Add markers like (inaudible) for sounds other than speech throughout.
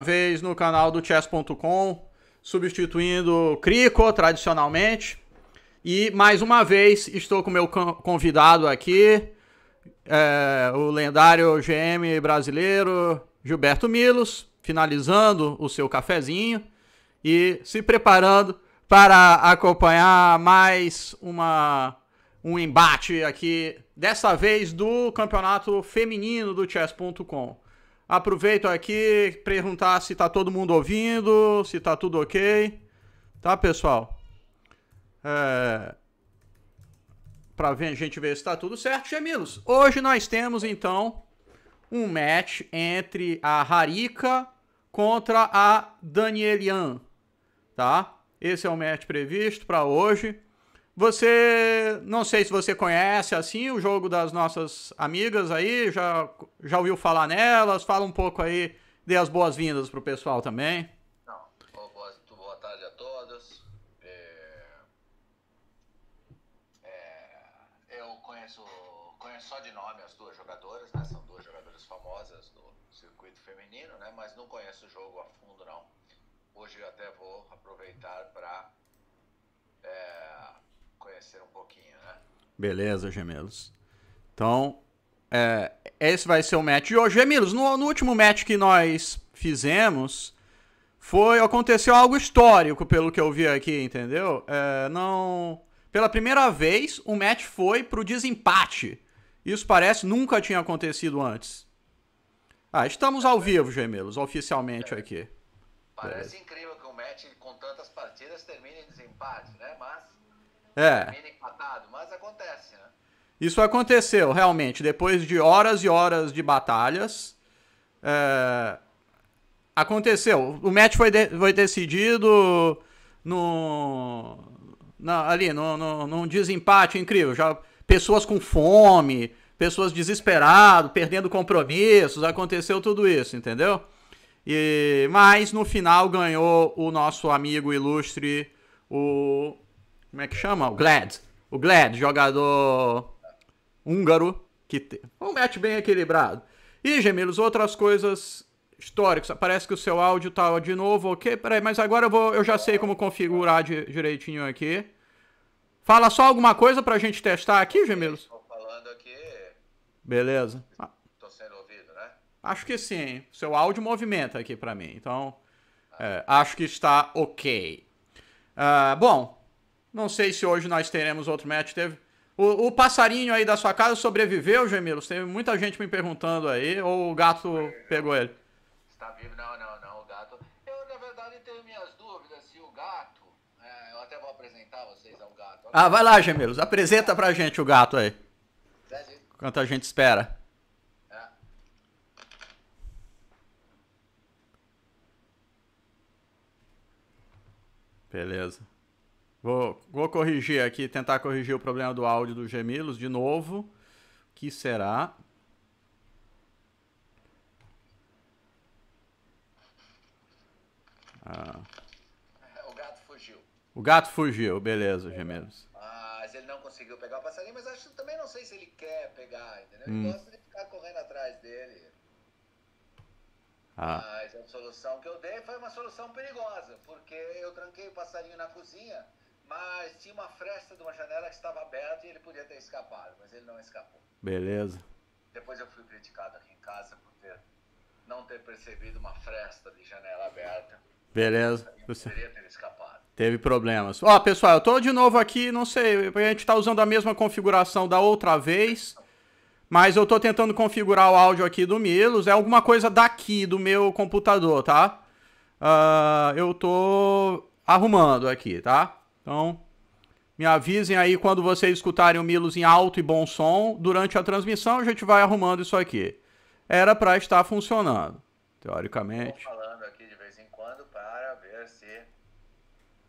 vez no canal do chess.com, substituindo Crico tradicionalmente. E mais uma vez estou com meu convidado aqui, é, o lendário GM brasileiro Gilberto Milos, finalizando o seu cafezinho e se preparando para acompanhar mais uma, um embate aqui, dessa vez do campeonato feminino do chess.com. Aproveito aqui perguntar se tá todo mundo ouvindo, se tá tudo ok. Tá, pessoal? É... Pra ver, a gente ver se tá tudo certo. Gemilos, hoje nós temos então um match entre a Harika contra a Danielian, tá? Esse é o match previsto para hoje. Você, não sei se você conhece assim o jogo das nossas amigas aí, já, já ouviu falar nelas? Fala um pouco aí, dê as boas-vindas pro pessoal também. Não, boa, tarde a todos. É, é, eu conheço, conheço só de nome as duas jogadoras, né? São duas jogadoras famosas do circuito feminino, né? Mas não conheço o jogo a fundo não. Hoje até vou aproveitar para conhecer um pouquinho, né? Beleza, gemelos. Então, é, esse vai ser o match de hoje. Gemelos, no, no último match que nós fizemos, foi aconteceu algo histórico, pelo que eu vi aqui, entendeu? É, não... Pela primeira vez, o match foi pro desempate. Isso parece nunca tinha acontecido antes. Ah, estamos ao vivo, gemelos, oficialmente aqui. Parece Beleza. incrível que um match com tantas partidas termine em desempate, né? Mas é. empatado, mas acontece, né? Isso aconteceu, realmente. Depois de horas e horas de batalhas, é... aconteceu. O match foi, de... foi decidido no... Na, ali, no, no, num desempate incrível. Já pessoas com fome, pessoas desesperadas, perdendo compromissos, aconteceu tudo isso, entendeu? E, mas no final ganhou o nosso amigo ilustre, o como é que chama? O Glad. O Glad, jogador húngaro, que tem um match bem equilibrado. E, Gemilos, outras coisas históricas. Parece que o seu áudio tá de novo, ok? Peraí, mas agora eu, vou, eu já sei como configurar de, direitinho aqui. Fala só alguma coisa pra gente testar aqui, Gemilos? Estou falando aqui. Beleza. Tô sendo ouvido, né? Acho que sim. Seu áudio movimenta aqui pra mim. Então, é, acho que está ok. Uh, bom, não sei se hoje nós teremos outro match. Teve. O, o passarinho aí da sua casa sobreviveu, Gemilos? Teve muita gente me perguntando aí, ou o gato pegou ele? Está vivo? Não, não, não, o gato. Eu, na verdade, tenho minhas dúvidas se o gato. É, eu até vou apresentar vocês ao gato. Ah, vai lá, Gemilos, apresenta pra gente o gato aí. Enquanto a gente espera. É. Beleza. Vou, vou corrigir aqui, tentar corrigir o problema do áudio do Gemilos de novo. Que será? Ah. O gato fugiu. O gato fugiu, beleza, Gemilos. Mas ele não conseguiu pegar o passarinho, mas acho também não sei se ele quer pegar, entendeu? Ele hum. gosta de ficar correndo atrás dele. Ah. Mas a solução que eu dei foi uma solução perigosa, porque eu tranquei o passarinho na cozinha mas tinha uma fresta de uma janela que estava aberta e ele podia ter escapado, mas ele não escapou. Beleza. Depois eu fui criticado aqui em casa por ter não ter percebido uma fresta de janela aberta. Beleza. Você poderia ter escapado. Teve problemas. Ó, pessoal, eu tô de novo aqui, não sei, a gente tá usando a mesma configuração da outra vez, mas eu tô tentando configurar o áudio aqui do Milos, é alguma coisa daqui do meu computador, tá? Uh, eu tô arrumando aqui, tá? Então, me avisem aí quando vocês escutarem o Milos em alto e bom som. Durante a transmissão, a gente vai arrumando isso aqui. Era para estar funcionando, teoricamente. Estou falando aqui de vez em quando para ver se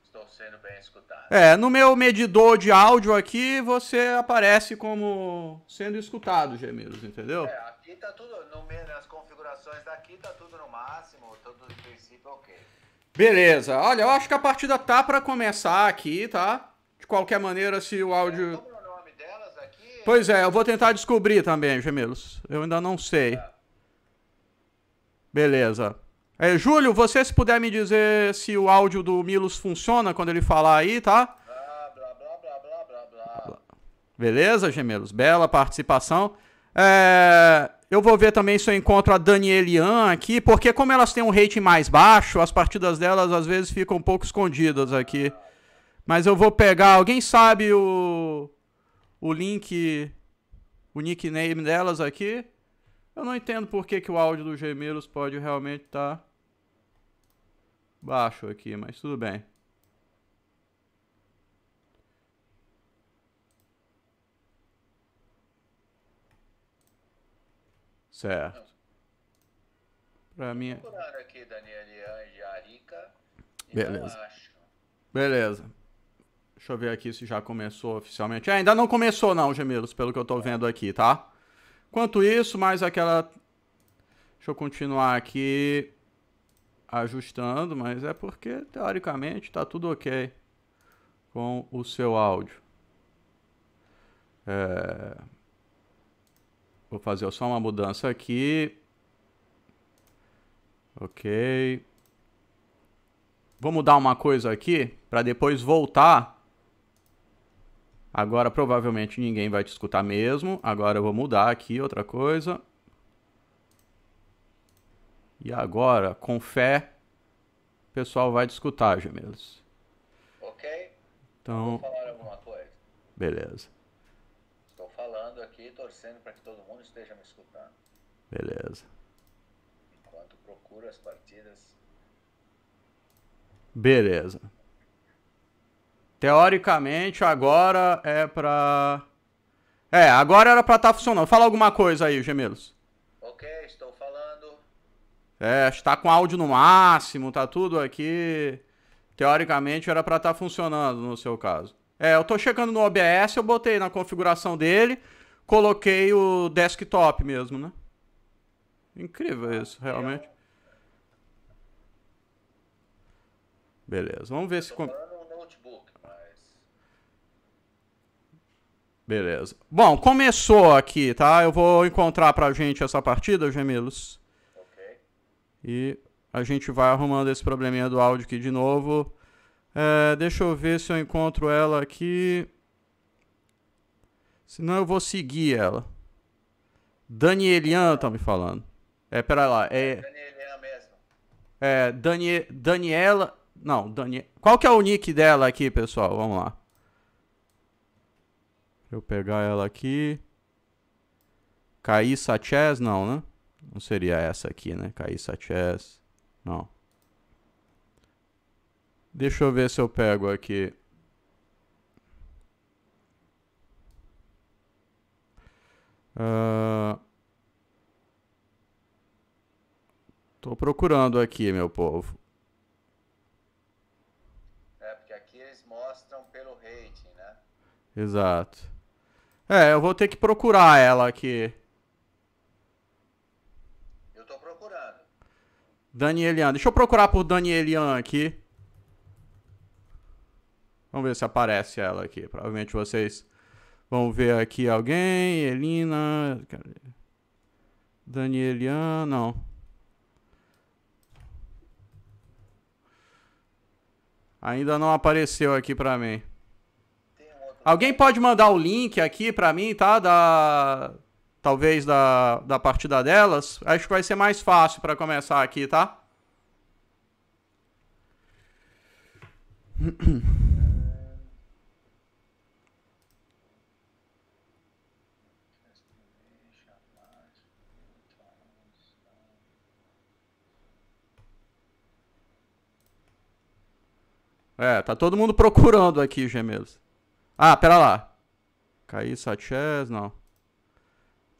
estou sendo bem escutado. É, no meu medidor de áudio aqui, você aparece como sendo escutado, Gemilos, entendeu? É, aqui tá tudo, no, nas configurações daqui tá tudo no máximo, tudo em princípio ok. Beleza. Olha, eu acho que a partida tá para começar aqui, tá? De qualquer maneira, se o áudio... Como é o nome delas aqui? Pois é, eu vou tentar descobrir também, gemelos. Eu ainda não sei. Beleza. É, Júlio, você se puder me dizer se o áudio do Milos funciona quando ele falar aí, tá? Blá, blá, blá, blá, blá, blá, blá. Beleza, gemelos? Bela participação. É, eu vou ver também se eu encontro a Danielian aqui, porque como elas têm um rating mais baixo, as partidas delas às vezes ficam um pouco escondidas aqui. Mas eu vou pegar. Alguém sabe o. O link. O nickname delas aqui? Eu não entendo por que, que o áudio dos gemelos pode realmente estar. Tá baixo aqui, mas tudo bem. Certo. Pra mim. é- aqui Danielian e Arica. e Beleza. Beleza. Deixa eu ver aqui se já começou oficialmente. É, ainda não começou não, gemelos, pelo que eu tô vendo aqui, tá? Enquanto isso, mais aquela... Deixa eu continuar aqui ajustando, mas é porque, teoricamente, tá tudo ok com o seu áudio. É... Vou fazer só uma mudança aqui. Ok. Vou mudar uma coisa aqui para depois voltar. Agora provavelmente ninguém vai te escutar mesmo. Agora eu vou mudar aqui outra coisa. E agora, com fé, o pessoal vai te escutar, gemelos. Ok? Então, Vou falar alguma coisa. beleza. Falando aqui, torcendo para que todo mundo esteja me escutando. Beleza. Enquanto procuro as partidas. Beleza. Teoricamente, agora é pra. É, agora era pra estar funcionando. Fala alguma coisa aí, gemelos. Ok, estou falando. É, está com áudio no máximo, tá tudo aqui. Teoricamente era pra estar funcionando no seu caso. É, eu tô chegando no OBS, eu botei na configuração dele, coloquei o desktop mesmo, né? Incrível isso, realmente. Beleza, vamos ver se. Com- mas. Beleza. Bom, começou aqui, tá? Eu vou encontrar pra gente essa partida, gemelos. Ok. E a gente vai arrumando esse probleminha do áudio aqui de novo. É, deixa eu ver se eu encontro ela aqui. Senão eu vou seguir ela. Danielian tá me falando. É, pera lá. É, Danielian mesmo. é Danie, Daniela. Não, Danie, Qual que é o nick dela aqui, pessoal? Vamos lá. Deixa eu pegar ela aqui. Caíssa Chess, não, né? Não seria essa aqui, né? Caíssa Chess. Não. Deixa eu ver se eu pego aqui. Ah, Tô procurando aqui, meu povo. É, porque aqui eles mostram pelo rating, né? Exato. É, eu vou ter que procurar ela aqui. Eu tô procurando. Danielian. Deixa eu procurar por Danielian aqui. Vamos ver se aparece ela aqui. Provavelmente vocês vão ver aqui alguém. Elina. Danielian, não. Ainda não apareceu aqui pra mim. Alguém pode mandar o link aqui pra mim, tá? Da talvez da, da partida delas. Acho que vai ser mais fácil pra começar aqui, tá? (clears throat) É, tá todo mundo procurando aqui, gemelos. Ah, pera lá. Caíssa Chess, não.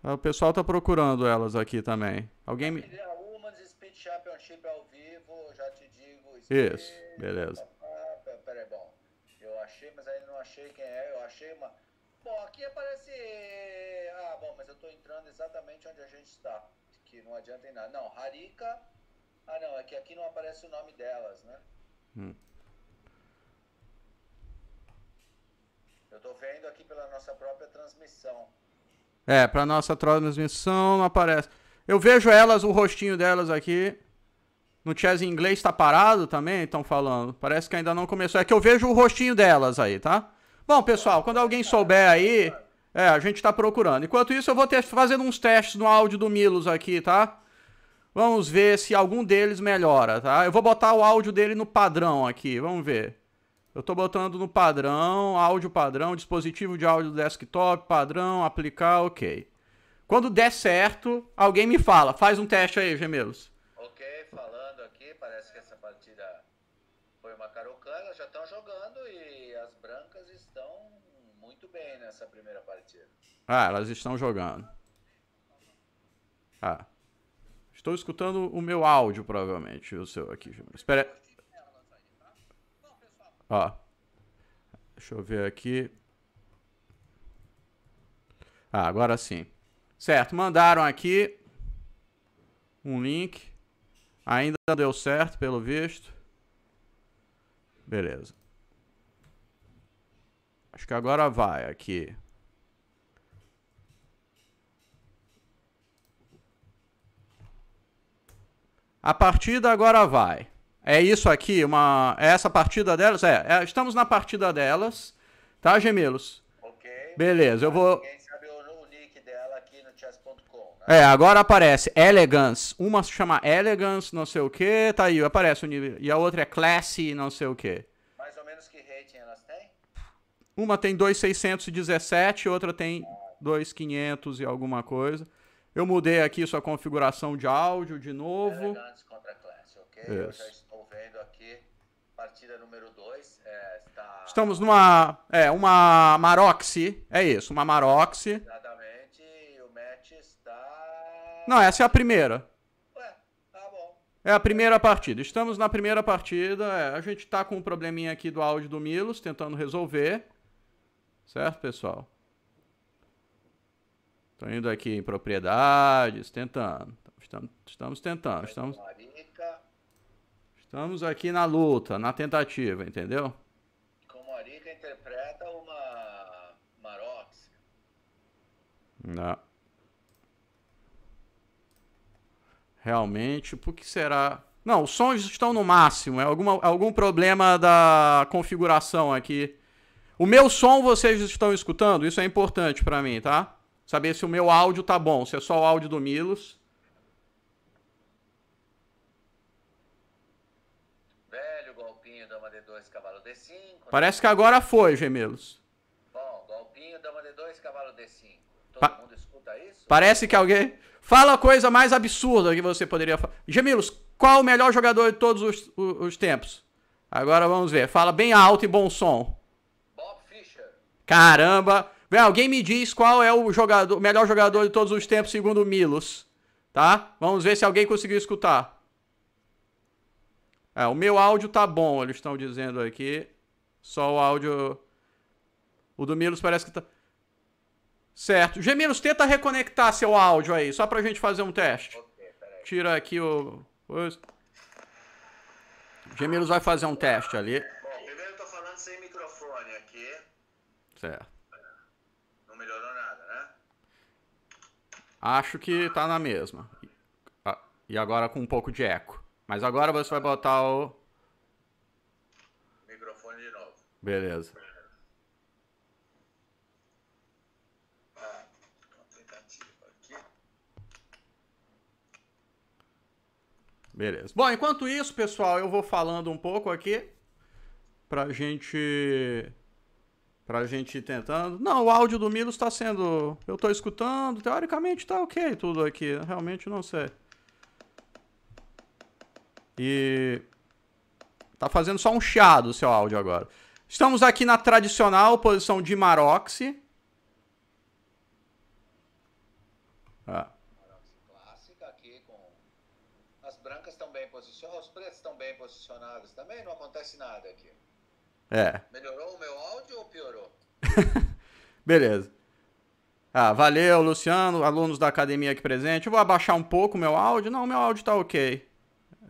Ah, O pessoal tá procurando elas aqui também. Alguém me. Digo. Isso, beleza. Ah, pe- peraí, bom. Eu achei, mas aí não achei quem é. Eu achei uma. Bom, aqui aparece. Ah, bom, mas eu tô entrando exatamente onde a gente está. Que não adianta em nada. Não, Harika. Ah, não, é que aqui não aparece o nome delas, né? Hum. Eu tô vendo aqui pela nossa própria transmissão. É, pra nossa transmissão não aparece. Eu vejo elas, o rostinho delas aqui. No chess em inglês tá parado também, estão falando. Parece que ainda não começou. É que eu vejo o rostinho delas aí, tá? Bom, pessoal, quando alguém souber aí, é, a gente tá procurando. Enquanto isso, eu vou ter fazendo uns testes no áudio do Milos aqui, tá? Vamos ver se algum deles melhora, tá? Eu vou botar o áudio dele no padrão aqui, vamos ver. Eu tô botando no padrão, áudio padrão, dispositivo de áudio do desktop, padrão, aplicar, ok. Quando der certo, alguém me fala. Faz um teste aí, gemelos. Ok, falando aqui, parece que essa partida foi uma carocana, já estão jogando e as brancas estão muito bem nessa primeira partida. Ah, elas estão jogando. Ah. Estou escutando o meu áudio, provavelmente, o seu aqui, gemelos. Espera. Ó. Deixa eu ver aqui. Ah, agora sim. Certo, mandaram aqui um link. Ainda deu certo, pelo visto. Beleza. Acho que agora vai aqui. A partida agora vai. É isso aqui, uma. É essa partida delas? É, é, estamos na partida delas. Tá, gemelos? Ok. Beleza, eu vou. Né? É, agora aparece Elegance. Uma se chama Elegance, não sei o que. Tá aí, aparece o nível. E a outra é Classy, não sei o que. Mais ou menos que rating elas têm? Uma tem 2,617, outra tem 2,500 e alguma coisa. Eu mudei aqui sua configuração de áudio de novo. Elegantes contra Class, ok? Isso. já estou vendo aqui. Partida número 2. É, está Estamos numa. É, uma Maroxy. É isso, uma Maroxy. exatamente. E o match está. Não, essa é a primeira. Ué, tá bom. É a primeira partida. Estamos na primeira partida. é, a gente tá com um probleminha aqui do áudio do Milos, tentando resolver. Certo, pessoal? Tô indo aqui em propriedades, tentando. Estamos, estamos tentando. Estamos. Estamos aqui na luta, na tentativa, entendeu? Como Arica interpreta uma Marox. Não. Realmente, por que será? Não, os sons estão no máximo. É alguma, algum problema da configuração aqui. O meu som vocês estão escutando? Isso é importante pra mim, tá? Saber se o meu áudio tá bom, se é só o áudio do Milos. Velho golpinho, dama D2, cavalo D5. Parece que agora foi, gemelos. Bom, golpinho, dama D2, cavalo D5. Todo Pa- mundo escuta isso? Parece que alguém. Fala a coisa mais absurda que você poderia falar. Gemilos, qual o melhor jogador de todos os, os- os tempos? Agora vamos ver. Fala bem alto e bom som. Bob Fischer. Caramba! Alguém me diz qual é o jogador, melhor jogador de todos os tempos segundo o Milos. Tá? Vamos ver se alguém conseguiu escutar. É, o meu áudio tá bom, eles estão dizendo aqui. Só o áudio. O do Milos parece que tá. Certo. Gemilos, tenta reconectar seu áudio aí, só pra gente fazer um teste. Ok, peraí. Tira aqui o. Gemilos vai fazer um teste ali. Bom, primeiro eu tô falando sem microfone aqui. Certo. Não melhorou nada, né? Acho que tá na mesma. E agora com um pouco de eco. Mas agora você vai botar o. Microfone de novo. Beleza. Ah, aqui. Beleza. Bom, enquanto isso, pessoal, eu vou falando um pouco aqui. Pra gente. Pra gente ir tentando. Não, o áudio do Milos tá sendo. Eu tô escutando. Teoricamente tá ok tudo aqui. Realmente não sei. E. Tá fazendo só um chiado o seu áudio agora. Estamos aqui na tradicional posição de Maroxy. Ah. Clássica aqui com. As brancas estão bem posicionadas, os pretos estão bem posicionados também, não acontece nada aqui. É. Melhorou o meu áudio ou piorou? (laughs) Beleza. Ah, valeu, Luciano, alunos da academia aqui presente. Eu vou abaixar um pouco o meu áudio. Não, meu áudio tá ok.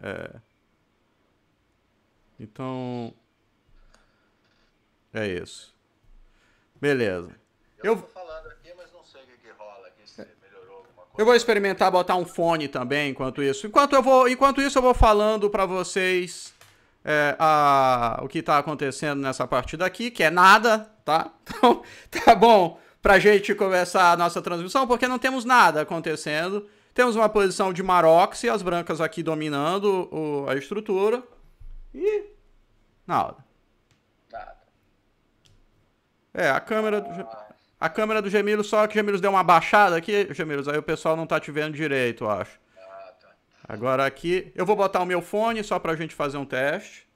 É. Então. É isso. Beleza. Eu, Eu- aqui, aqui. Eu vou experimentar botar um fone também enquanto isso. Enquanto eu vou, enquanto isso eu vou falando para vocês é, a, o que tá acontecendo nessa partida aqui, que é nada, tá? (laughs) Então, tá bom pra gente começar a nossa transmissão, porque não temos nada acontecendo. Temos uma posição de Marox e as brancas aqui dominando o, a estrutura. E nada. Nada. É, a câmera do, a câmera do Gemilos, só que o Gemilos deu uma baixada aqui, Gemilos, aí o pessoal não tá te vendo direito, eu acho. Ah, tá. Agora aqui, eu vou botar o meu fone só pra gente fazer um teste.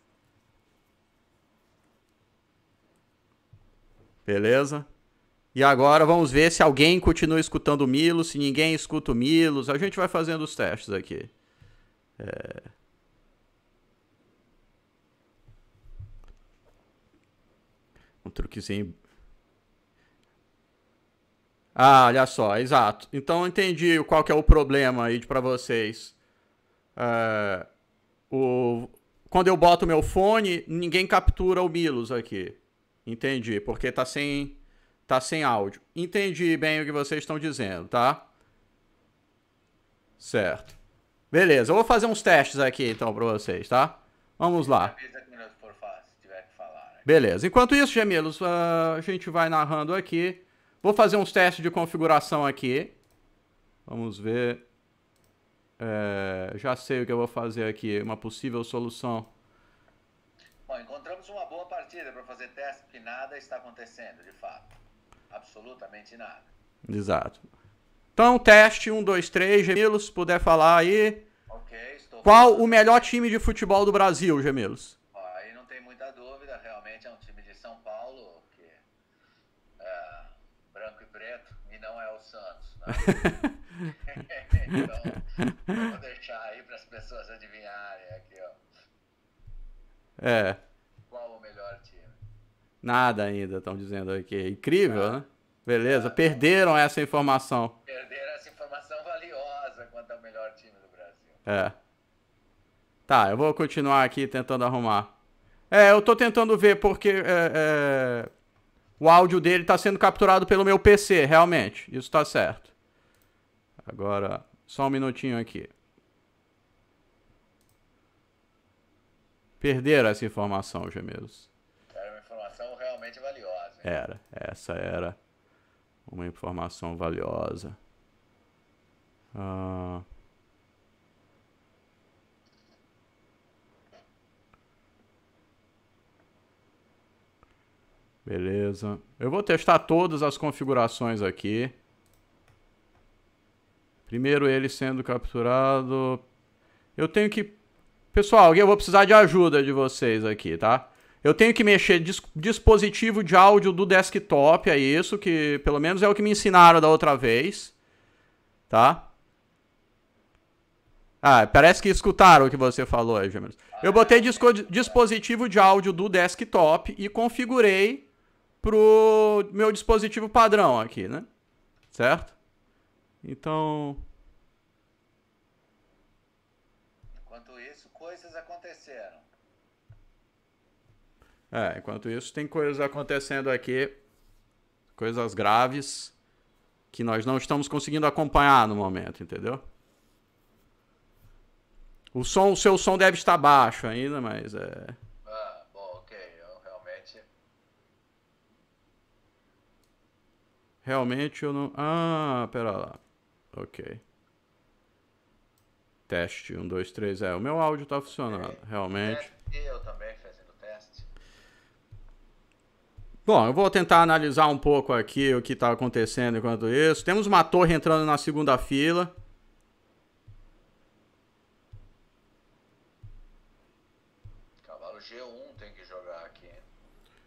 Beleza? E agora vamos ver se alguém continua escutando o Milos, se ninguém escuta o Milos. A gente vai fazendo os testes aqui. É... Um truquezinho. Ah, olha só, exato. Então entendi qual que é o problema aí para vocês. É, o, quando eu boto meu fone, ninguém captura o Milos aqui. Entendi, porque tá sem, tá sem áudio. Entendi bem o que vocês estão dizendo, tá? Certo. Beleza, eu vou fazer uns testes aqui então para vocês, tá? Vamos lá. Né? Beleza. Enquanto isso, Gemilos, ah, a gente vai narrando aqui. Vou fazer uns testes de configuração aqui. Vamos ver. É, já sei o que eu vou fazer aqui. Uma possível solução. Bom, encontramos uma boa partida para fazer teste, porque nada está acontecendo, de fato. Absolutamente nada. Exato. Então, teste 1, 2, 3. Gemilos, se puder falar aí. Ok, estou. Qual o melhor time de futebol do Brasil, Gemilos? Aí não tem muita dúvida, realmente é um time de São Paulo, que é branco e preto, e não é o Santos. Né? (laughs) (laughs) então, vou deixar aí para as pessoas adivinharem aqui, ó. É. Qual o melhor time? Nada ainda, estão dizendo aqui. Incrível, né? Beleza, perderam essa informação. Perderam essa informação valiosa quanto ao melhor time do Brasil. É. Tá, eu vou continuar aqui tentando arrumar. É, eu tô tentando ver porque é, é, o áudio dele tá sendo capturado pelo meu PC, realmente. Isso tá certo. Agora, só um minutinho aqui. Perderam essa informação, gemelos. Valiosa. Era, essa era uma informação valiosa. Ah. Beleza. Eu vou testar todas as configurações aqui. Primeiro ele sendo capturado. Eu tenho que. Pessoal, eu vou precisar de ajuda de vocês aqui, tá? Eu tenho que mexer dis dispositivo de áudio do desktop, é isso, que pelo menos é o que me ensinaram da outra vez. Tá? Ah, parece que escutaram o que você falou aí, Gemelos. Eu botei disco dispositivo de áudio do desktop e configurei pro meu dispositivo padrão aqui, né? Certo? Então, Enquanto isso, coisas aconteceram. É, enquanto isso, tem coisas acontecendo aqui, coisas graves, que nós não estamos conseguindo acompanhar no momento, entendeu? O som, o seu som deve estar baixo ainda, mas é. Ah, bom, ok. Eu realmente. Realmente eu não. Ah, pera lá. Ok. Teste, um, dois, três. É, o meu áudio tá funcionando, realmente. E eu também fazendo teste. Bom, eu vou tentar analisar um pouco aqui o que está acontecendo enquanto isso. Temos uma torre entrando na segunda fila. Cavalo G1 tem que jogar aqui.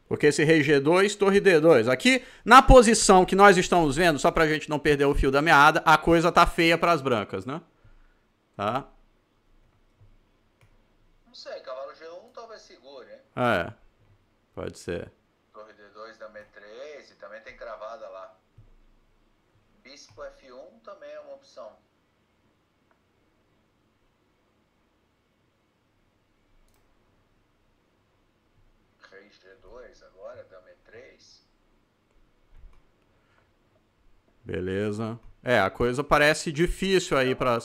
Porque esse rei G2, torre D2. Aqui, na posição que nós estamos vendo, só pra gente não perder o fio da meada, a coisa tá feia pras brancas, né? Tá? Não sei, cavalo G1 talvez segure, hein? É. Pode ser. Torre D2 da M3 também tem cravada lá. Bispo F1 também é uma opção. Rei G2 agora da M3. Beleza. É, a coisa parece difícil aí para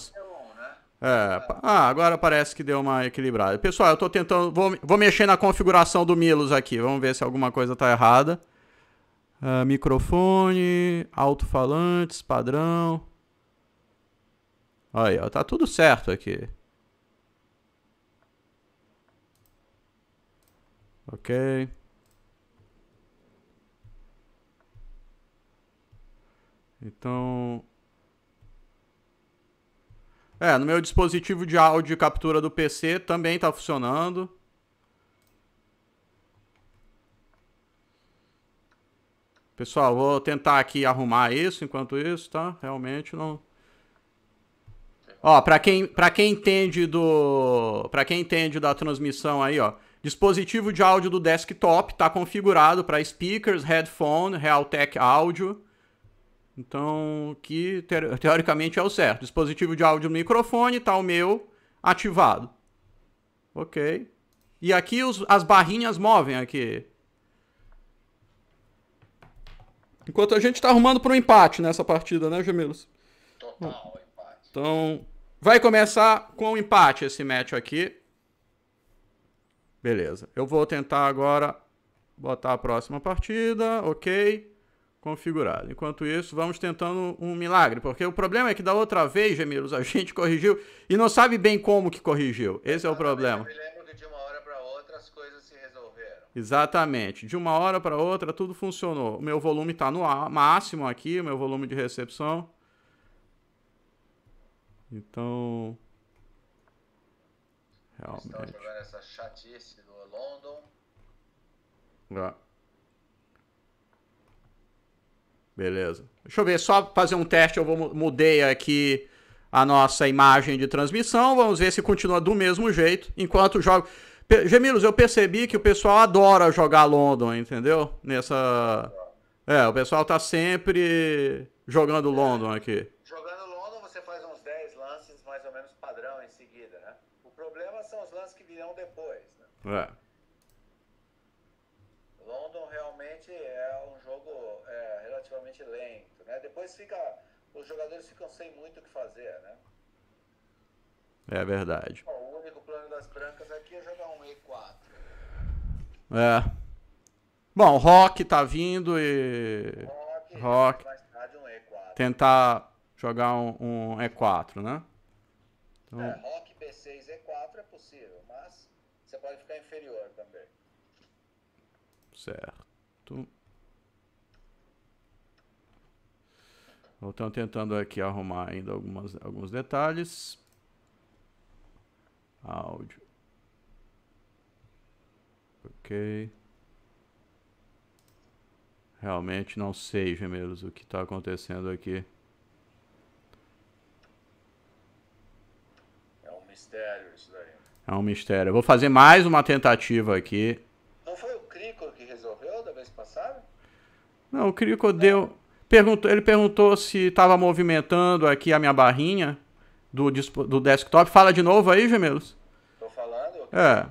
é, ah, agora parece que deu uma equilibrada. Pessoal, eu tô tentando. Vou, vou mexer na configuração do Milos aqui. Vamos ver se alguma coisa tá errada. Uh, microfone, alto-falantes, padrão. Aí, ó, tá tudo certo aqui. Ok. Então, é, no meu dispositivo de áudio captura do PC também está funcionando. Pessoal, vou tentar aqui arrumar isso enquanto isso, tá? Realmente não. Ó, para quem para quem entende do para quem entende da transmissão aí, ó, dispositivo de áudio do desktop está configurado para speakers, headphone, Realtek áudio. Então, que teoricamente é o certo. Dispositivo de áudio no microfone, tá o meu ativado. Ok. E aqui os, as barrinhas movem aqui. Enquanto a gente está arrumando para um empate nessa partida, né, Gemilos? Total empate. Então, vai começar com o um empate esse match aqui. Beleza. Eu vou tentar agora botar a próxima partida, ok configurado. Enquanto isso, vamos tentando um milagre, porque o problema é que da outra vez, Gemilos, a gente (laughs) corrigiu e não sabe bem como que corrigiu. Esse é o problema. Eu me lembro que de uma hora para outra as coisas se resolveram. Exatamente. De uma hora para outra tudo funcionou. O meu volume está no máximo aqui, o meu volume de recepção. Então, realmente. Estão jogando essa chatice do London. Ah. Beleza. Deixa eu ver, só fazer um teste, eu vou mudei aqui a nossa imagem de transmissão, vamos ver se continua do mesmo jeito, enquanto jogo... Gemilos, eu percebi que o pessoal adora jogar London, entendeu? Nessa... É, o pessoal tá sempre jogando London aqui. Jogando London, você faz uns 10 lances mais ou menos padrão em seguida, né? O problema são os lances que virão depois, né? É. relativamente lento, né? Depois fica, os jogadores ficam sem muito o que fazer, né? É verdade. Das brancas aqui é jogar um E4. É. Bom, Rock tá vindo e. Rock, Rock. tarde um E4. Tentar jogar um, um E4, né? Então... É, Rock B6 E4 é possível, mas você pode ficar inferior também. Certo. Estou tentando aqui arrumar ainda algumas, alguns detalhes. Áudio. Ok. Realmente não sei, gemelos, o que está acontecendo aqui. É um mistério isso daí. É um mistério. Eu vou fazer mais uma tentativa aqui. Não foi o Crico que resolveu da vez passada? Não, o Crico deu... Perguntou, ele perguntou se estava movimentando aqui a minha barrinha do, do desktop. Fala de novo aí, gemelos. Tô falando. É.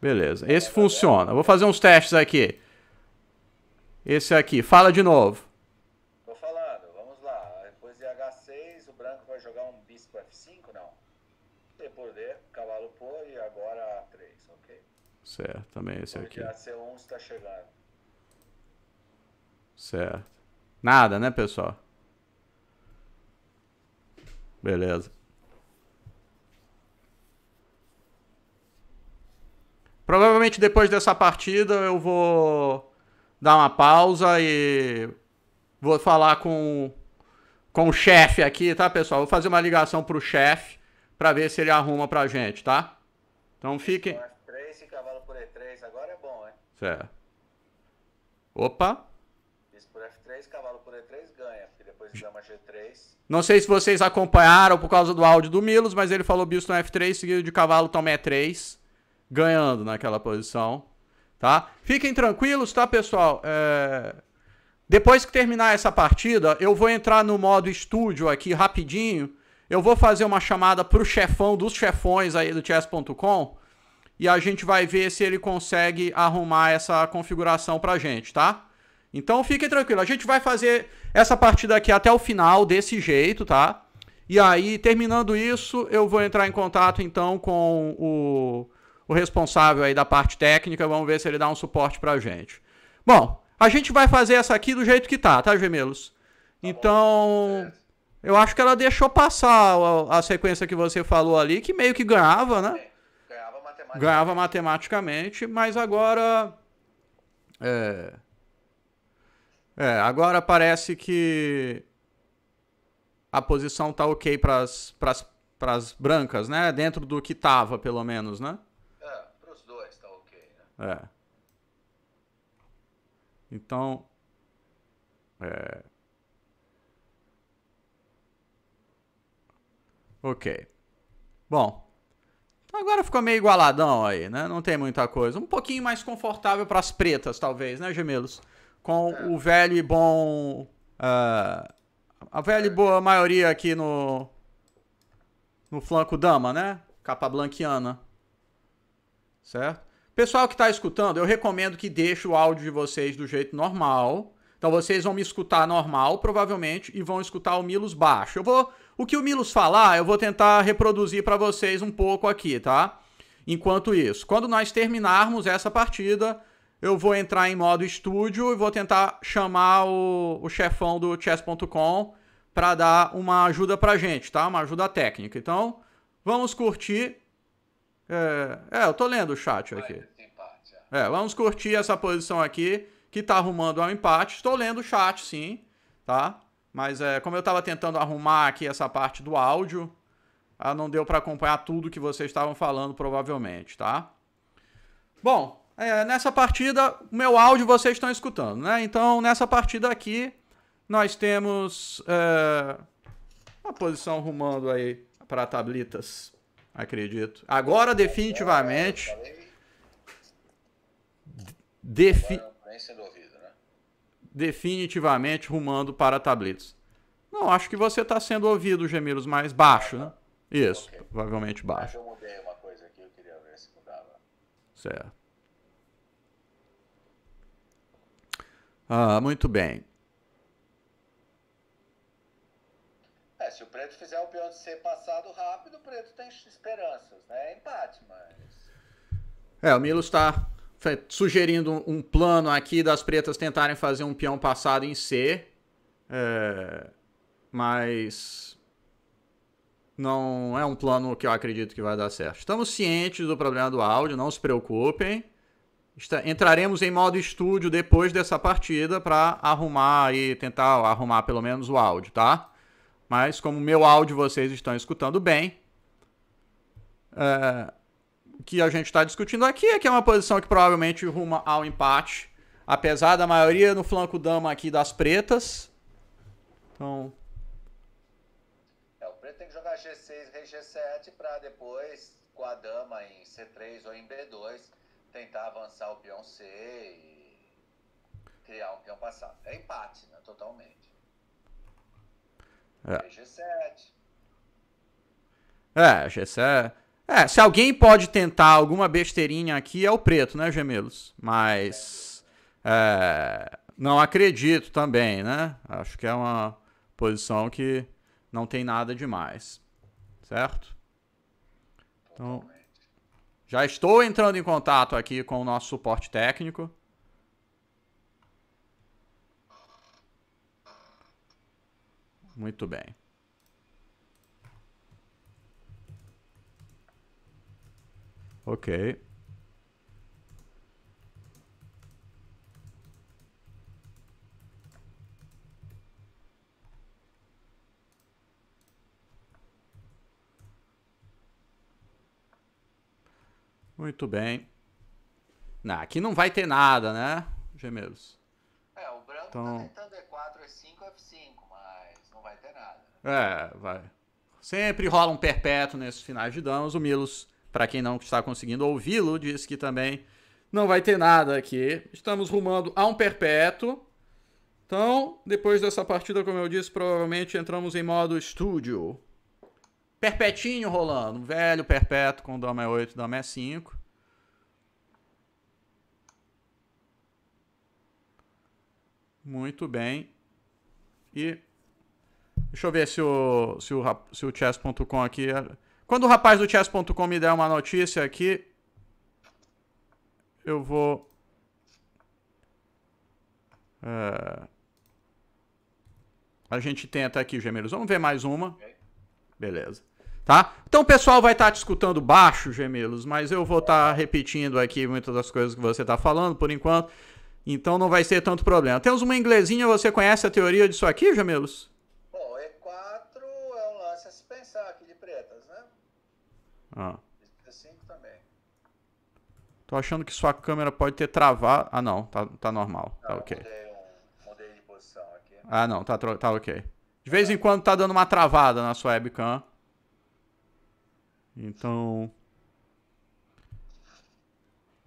Beleza. Esse é, funciona. Vou fazer uns testes aqui. Esse aqui. Fala de novo. Tô falando. Vamos lá. Depois de H6, o branco vai jogar um bispo F5? Não. D por D, cavalo por e agora A3, ok? Certo. Também esse Porque aqui. a C1 está chegando. Certo. Nada, né, pessoal? Beleza. Provavelmente depois dessa partida eu vou dar uma pausa e vou falar com, com o chefe aqui, tá, pessoal? Vou fazer uma ligação pro chefe para ver se ele arruma pra gente, tá? Então fiquem. F3 e cavalo por E3 agora é bom, hein? Certo. Opa! G3. Não sei se vocês acompanharam por causa do áudio do Milos, mas ele falou bispo no F3, seguido de cavalo toma E3, ganhando naquela posição, tá? Fiquem tranquilos, tá, pessoal? É... Depois que terminar essa partida, eu vou entrar no modo estúdio aqui rapidinho, eu vou fazer uma chamada pro chefão dos chefões aí do chess.com e a gente vai ver se ele consegue arrumar essa configuração pra gente, tá? Então fiquem tranquilos, a gente vai fazer essa partida aqui até o final desse jeito, tá? E aí, terminando isso, eu vou entrar em contato então com o, o responsável aí da parte técnica, vamos ver se ele dá um suporte pra gente. Bom, a gente vai fazer essa aqui do jeito que tá, tá, gemelos? Tá então, eu acho que ela deixou passar a, a, sequência que você falou ali, que meio que ganhava, né? Ganhava matematicamente. Ganhava matematicamente, mas agora. É. É, agora parece que a posição tá ok para as brancas, né? Dentro do que tava, pelo menos, né? É, para os dois tá ok, né? É. Então, é... Ok. Bom, agora ficou meio igualadão aí, né? Não tem muita coisa. Um pouquinho mais confortável para as pretas, talvez, né, gemelos? Com é. o velho e bom uh, a velha e boa maioria aqui no. No flanco dama, né? Capa blanquiana. Certo? Pessoal que está escutando, eu recomendo que deixe o áudio de vocês do jeito normal. Então vocês vão me escutar normal, provavelmente, e vão escutar o Milos baixo. Eu vou, o que o Milos falar, eu vou tentar reproduzir para vocês um pouco aqui, tá? Enquanto isso, quando nós terminarmos essa partida, eu vou entrar em modo estúdio e vou tentar chamar o, o chefão do chess.com para dar uma ajuda pra gente, tá? Uma ajuda técnica. Então, vamos curtir. É, é eu tô lendo o chat aqui. É. é, vamos curtir essa posição aqui que tá arrumando ao empate. Estou lendo o chat, sim, tá? Mas é, como eu estava tentando arrumar aqui essa parte do áudio, ah, não deu para acompanhar tudo que vocês estavam falando, provavelmente, tá? Bom, é, nessa partida, o meu áudio vocês estão escutando, né? Então, nessa partida aqui, nós temos é, uma posição rumando aí para tablitas, acredito. Agora, definitivamente... Defi definitivamente rumando para tablitas. Não, acho que você está sendo ouvido, Gemilos, mais baixo, né? Isso, okay. provavelmente baixo. Mas eu mudei uma coisa aqui, eu queria ver se mudava. Certo. Ah, muito bem. É, se o preto fizer o peão de ser passado rápido, o preto tem esperanças, né? É empate, mas. É, o Milo está sugerindo um plano aqui das pretas tentarem fazer um peão passado em C. É, mas não é um plano que eu acredito que vai dar certo. Estamos cientes do problema do áudio, não se preocupem. Entraremos em modo estúdio depois dessa partida para arrumar e tentar arrumar pelo menos o áudio, tá? Mas como meu áudio vocês estão escutando bem, é, o que a gente está discutindo aqui é que é uma posição que provavelmente ruma ao empate, apesar da maioria no flanco dama aqui das pretas. Então. É, o preto tem que jogar G6, Rei G7 para depois, com a dama em C3 ou em B2, tentar avançar o peão C e criar um peão passado. É empate, né? Totalmente. É. G7. É, G7. É, se alguém pode tentar alguma besteirinha aqui é o preto, né, gemelos? Mas. É, não acredito também, né? Acho que é uma posição que não tem nada demais. Certo? Então. Já estou entrando em contato aqui com o nosso suporte técnico. Muito bem. Ok. Muito bem. Não, aqui não vai ter nada, né, gemelos? É, o branco então... tá tentando E4, E5, F5, mas vai ter nada. É, vai. Sempre rola um perpétuo nesses finais de danos. O Milos, para quem não está conseguindo ouvi-lo, disse que também não vai ter nada aqui. Estamos rumando a um perpétuo. Então, depois dessa partida, como eu disse, provavelmente entramos em modo estúdio. Perpetinho rolando. Velho perpétuo com dama E8 dama E5. Muito bem. E deixa eu ver se o se o, se o chess.com aqui quando o rapaz do chess.com me der uma notícia aqui, eu vou é, a gente tenta aqui, Gemelos. Vamos ver mais uma. Beleza. Tá? Então o pessoal vai estar tá te escutando baixo, Gemelos, mas eu vou estar tá repetindo aqui muitas das coisas que você está falando por enquanto. Então não vai ser tanto problema. Temos uma inglesinha, você conhece a teoria disso aqui, Gemelos? Bom, E4 é um lance a se pensar aqui de pretas, né? Ah. E5 também. Tô achando que sua câmera pode ter travado. Ah, não, tá, tá normal. Tá não, ok. Mudei, um, mudei de posição aqui. Ah, não, tá, tá ok. De vez em quando tá dando uma travada na sua webcam. Então.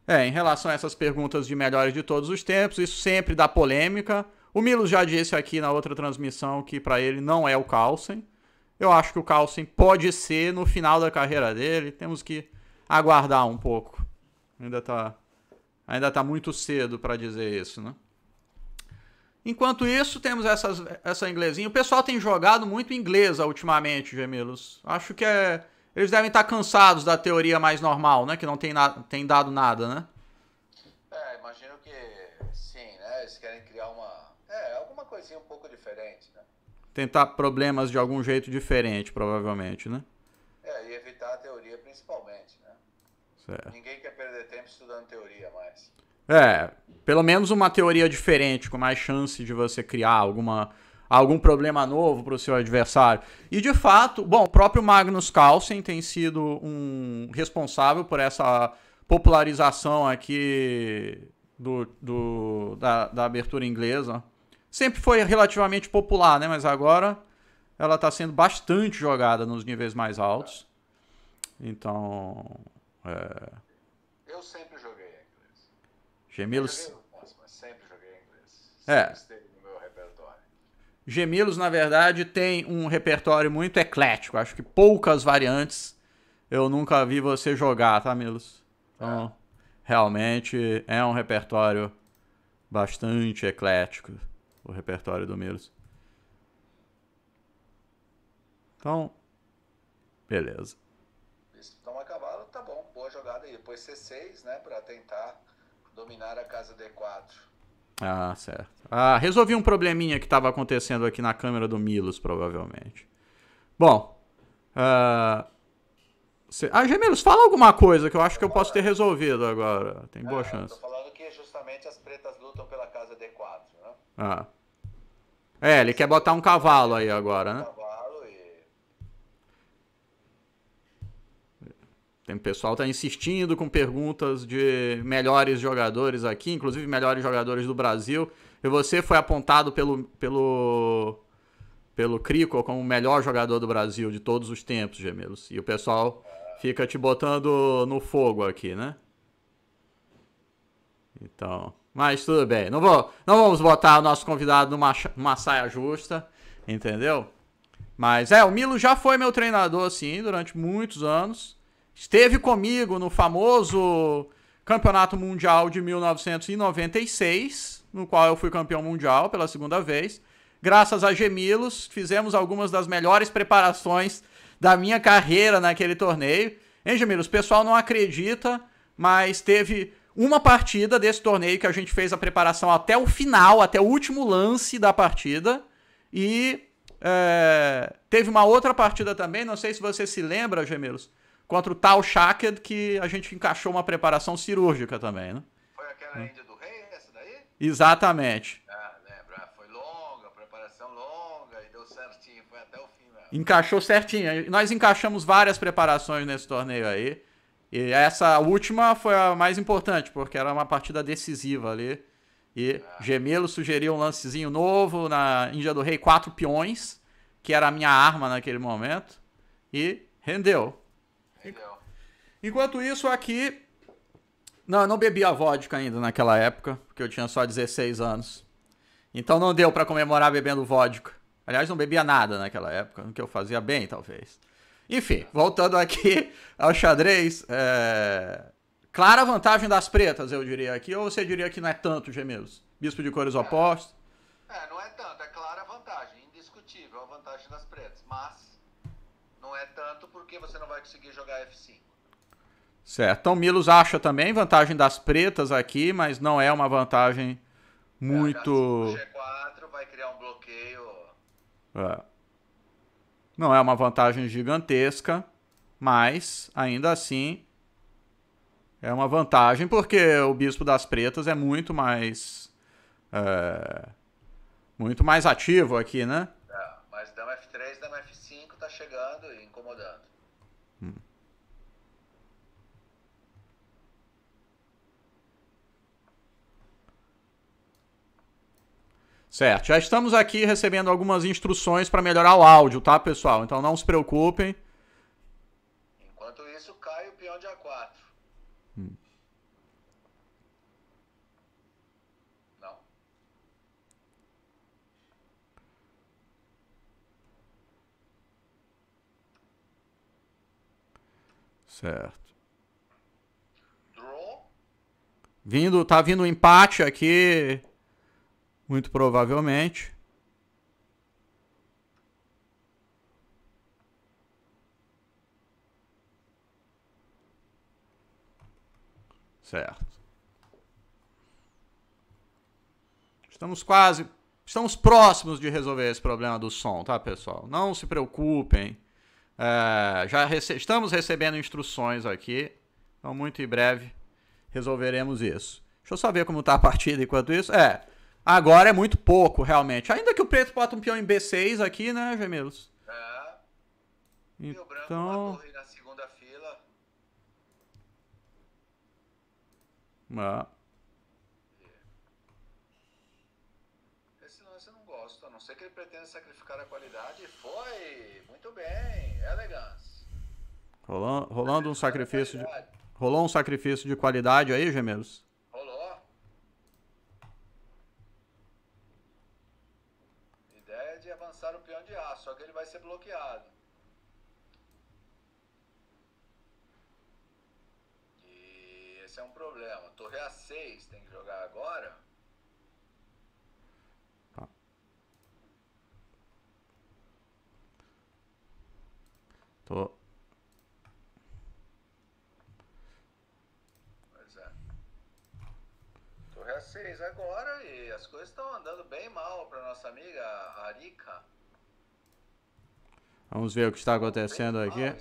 É, em relação a essas perguntas de melhores de todos os tempos, isso sempre dá polêmica. O Milos já disse aqui na outra transmissão que para ele não é o Carlsen. Eu acho que o Carlsen pode ser no final da carreira dele. Temos que aguardar um pouco. Ainda tá, ainda tá muito cedo para dizer isso, né? Enquanto isso, temos essas, essa inglesinha. O pessoal tem jogado muito inglesa ultimamente, Gemelos. Acho que é eles devem estar cansados da teoria mais normal, né? Que não tem, na, tem dado nada, né? É, imagino que sim, né? Eles querem criar uma. É, alguma coisinha um pouco diferente? Tentar problemas de algum jeito diferente, provavelmente, né? É, e evitar a teoria principalmente, né? Certo. Ninguém quer perder tempo estudando teoria mais. É, pelo menos uma teoria diferente, com mais chance de você criar alguma algum problema novo para o seu adversário. E de fato, bom, o próprio Magnus Carlsen tem sido um responsável por essa popularização aqui do, do da, da, abertura inglesa. Sempre foi relativamente popular, né? Mas agora ela está sendo bastante jogada nos níveis mais altos. Então. É... Eu sempre joguei inglês. Gemilos. mas sempre joguei inglês. É. Sempre é. Gemilos, na verdade, tem um repertório muito eclético. Acho que poucas variantes eu nunca vi você jogar, tá, Milos? Então, realmente é um repertório bastante eclético, o repertório do Milos. Então, beleza. Isso, toma cavalo, tá bom, boa jogada aí. Depois C6, né, para tentar dominar a casa D4. Ah, certo. Ah, resolvi um probleminha que estava acontecendo aqui na câmera do Milos, provavelmente. Bom. Uh, cê... Ah, Gemelos, fala alguma coisa que eu acho que eu posso ter resolvido agora. Tem boa é, chance. Eu tô falando que justamente as pretas lutam pela casa D4, né? Ah. É, ele quer botar um cavalo aí agora, né? Tem pessoal tá insistindo com perguntas de melhores jogadores aqui, inclusive melhores jogadores do Brasil. E você foi apontado pelo pelo pelo Crico como o melhor jogador do Brasil de todos os tempos, Gemelos. E o pessoal fica te botando no fogo aqui, né? Então, mas tudo bem. Não vou, não vamos botar o nosso convidado numa, numa saia justa, entendeu? Mas é, o Milo já foi meu treinador assim durante muitos anos esteve comigo no famoso Campeonato Mundial de 1996, no qual eu fui campeão mundial pela segunda vez. Graças a Gemilos, fizemos algumas das melhores preparações da minha carreira naquele torneio. Hein, Gemilos? O pessoal não acredita, mas teve uma partida desse torneio que a gente fez a preparação até o final, até o último lance da partida. E é, teve uma outra partida também, não sei se você se lembra, Gemilos, contra o Tal Shaked, que a gente encaixou uma preparação cirúrgica também, né? Foi aquela Índia do Rei, essa daí? Exatamente. Ah, lembra. Ah, foi longa, preparação longa e deu certinho, foi até o fim. Encaixou certinho. Nós encaixamos várias preparações nesse torneio aí. E essa última foi a mais importante, porque era uma partida decisiva ali. E. Gemelo sugeriu um lancezinho novo na Índia do Rei, quatro peões, que era a minha arma naquele momento. E rendeu. Entendeu? Enquanto isso, aqui. Não, eu não bebia vodka ainda naquela época, porque eu tinha só 16 anos. Então não deu para comemorar bebendo vodka. Aliás, não bebia nada naquela época, o que eu fazia bem, talvez. Enfim, voltando aqui (laughs) ao xadrez, é... clara vantagem das pretas, eu diria aqui, ou você diria que não é tanto, Gêmeos? Bispo de cores opostas? É, não é tanto, é clara vantagem, indiscutível a vantagem das pretas, mas não é tanto porque você não vai conseguir jogar F5. Certo, então Milos acha também vantagem das pretas aqui, mas não é uma vantagem é, muito... É, G4 vai criar um bloqueio... É. Não é uma vantagem gigantesca, mas ainda assim é uma vantagem porque o bispo das pretas é muito mais é, muito mais ativo aqui, né? É, mas dama F3, dama F5 tá chegando e incomodando. Certo, já estamos aqui recebendo algumas instruções para melhorar o áudio, tá, pessoal? Então não se preocupem. Enquanto isso, cai o peão de A4. Hum. Não. Certo. Draw. Vindo, tá vindo um empate aqui muito provavelmente. Certo. Estamos quase. Estamos próximos de resolver esse problema do som, tá, pessoal? Não se preocupem. É, já rece estamos recebendo instruções aqui. Então, muito em breve resolveremos isso. Deixa eu só ver como está a partida enquanto isso. É, Agora é muito pouco, realmente. Ainda que o preto bota um peão em B6 aqui, né, Gemelos? É. Então... E o branco uma torre na segunda fila. Ah. Esse lance eu não gosto, a não ser que ele pretenda sacrificar a qualidade. Foi! Muito bem, elegância. Rolando, rolando um sacrifício de, rolou um sacrifício de qualidade aí, Gemelos? avançar o peão de A, só que ele vai ser bloqueado. E esse é um problema. Torre A6 tem que jogar agora. Tá. Tô. Pois é. Torre A6 agora e as coisas estão andando bem mal para nossa amiga Arika. Vamos ver o que está acontecendo aqui.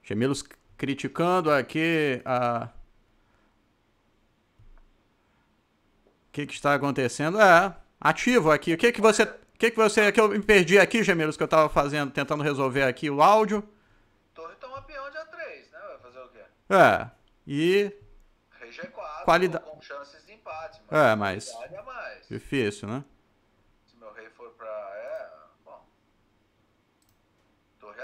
Gemilos criticando aqui a. O que, que está acontecendo? É, ativo aqui. O que que você. O que que você. que eu me perdi aqui, Gemilos, que eu estava fazendo, tentando resolver aqui o áudio. Torre toma peão de A3, né? Vai fazer o quê? É. E. Rei G4 qualidade. com chances de empate. Mas é, mas. É mais. Difícil, né? Se meu rei for pra. É. Bom. Torre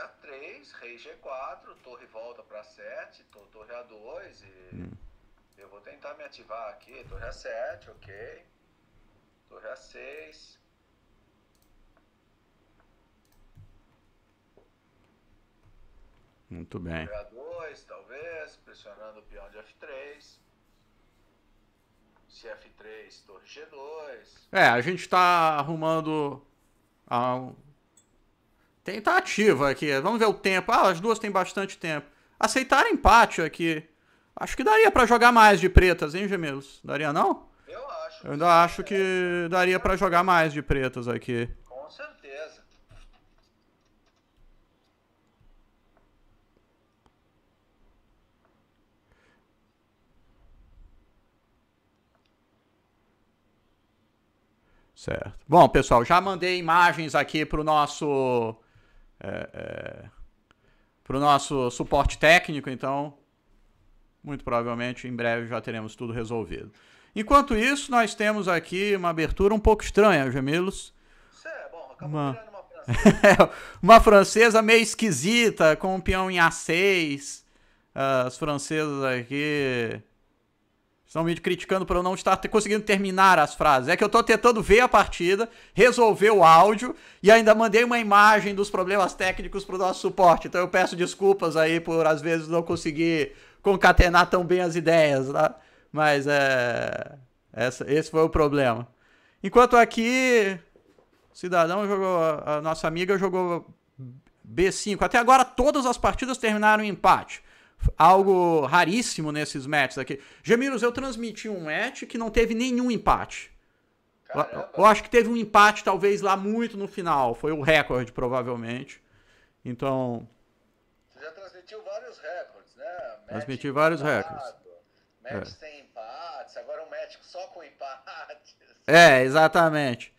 A3, rei G4, torre volta pra 7, torre A2 e. Hum. Eu vou tentar me ativar aqui. Torre A7, ok. Torre A6. Muito bem. Torre A2, talvez, pressionando o peão de F3. Se F3, torre G2. É, a gente tá arrumando. A... Tem, tá ativo aqui. Vamos ver o tempo. Ah, as duas têm bastante tempo. Aceitar empate aqui. Acho que daria para jogar mais de pretas, hein, gemelos? Daria não? Eu acho. Eu ainda acho que daria para jogar mais de pretas aqui. Com certeza. Certo. Bom, pessoal, já mandei imagens aqui para o nosso é, é, para o nosso suporte técnico, então muito provavelmente em breve já teremos tudo resolvido. Enquanto isso, nós temos aqui uma abertura um pouco estranha, Gemilos. Isso é bom, acabou uma... virando uma (laughs) francesa. uma francesa meio esquisita, com um peão em A6. As francesas aqui Estão me criticando por eu não estar conseguindo terminar as frases. É que eu estou tentando ver a partida, resolver o áudio e ainda mandei uma imagem dos problemas técnicos para o nosso suporte. Então eu peço desculpas aí por às vezes não conseguir concatenar tão bem as ideias, tá? Mas é. Essa, esse foi o problema. Enquanto aqui. Cidadão jogou. A nossa amiga jogou B5. Até agora todas as partidas terminaram em empate. Algo raríssimo nesses matches aqui. Gemiros, eu transmiti um match que não teve nenhum empate. Eu, eu acho que teve um empate, talvez, lá muito no final. Foi o recorde, provavelmente. Então. Você já transmitiu vários recordes, né? Transmiti vários recordes. Match é. sem empates, agora um match só com empates. É, exatamente.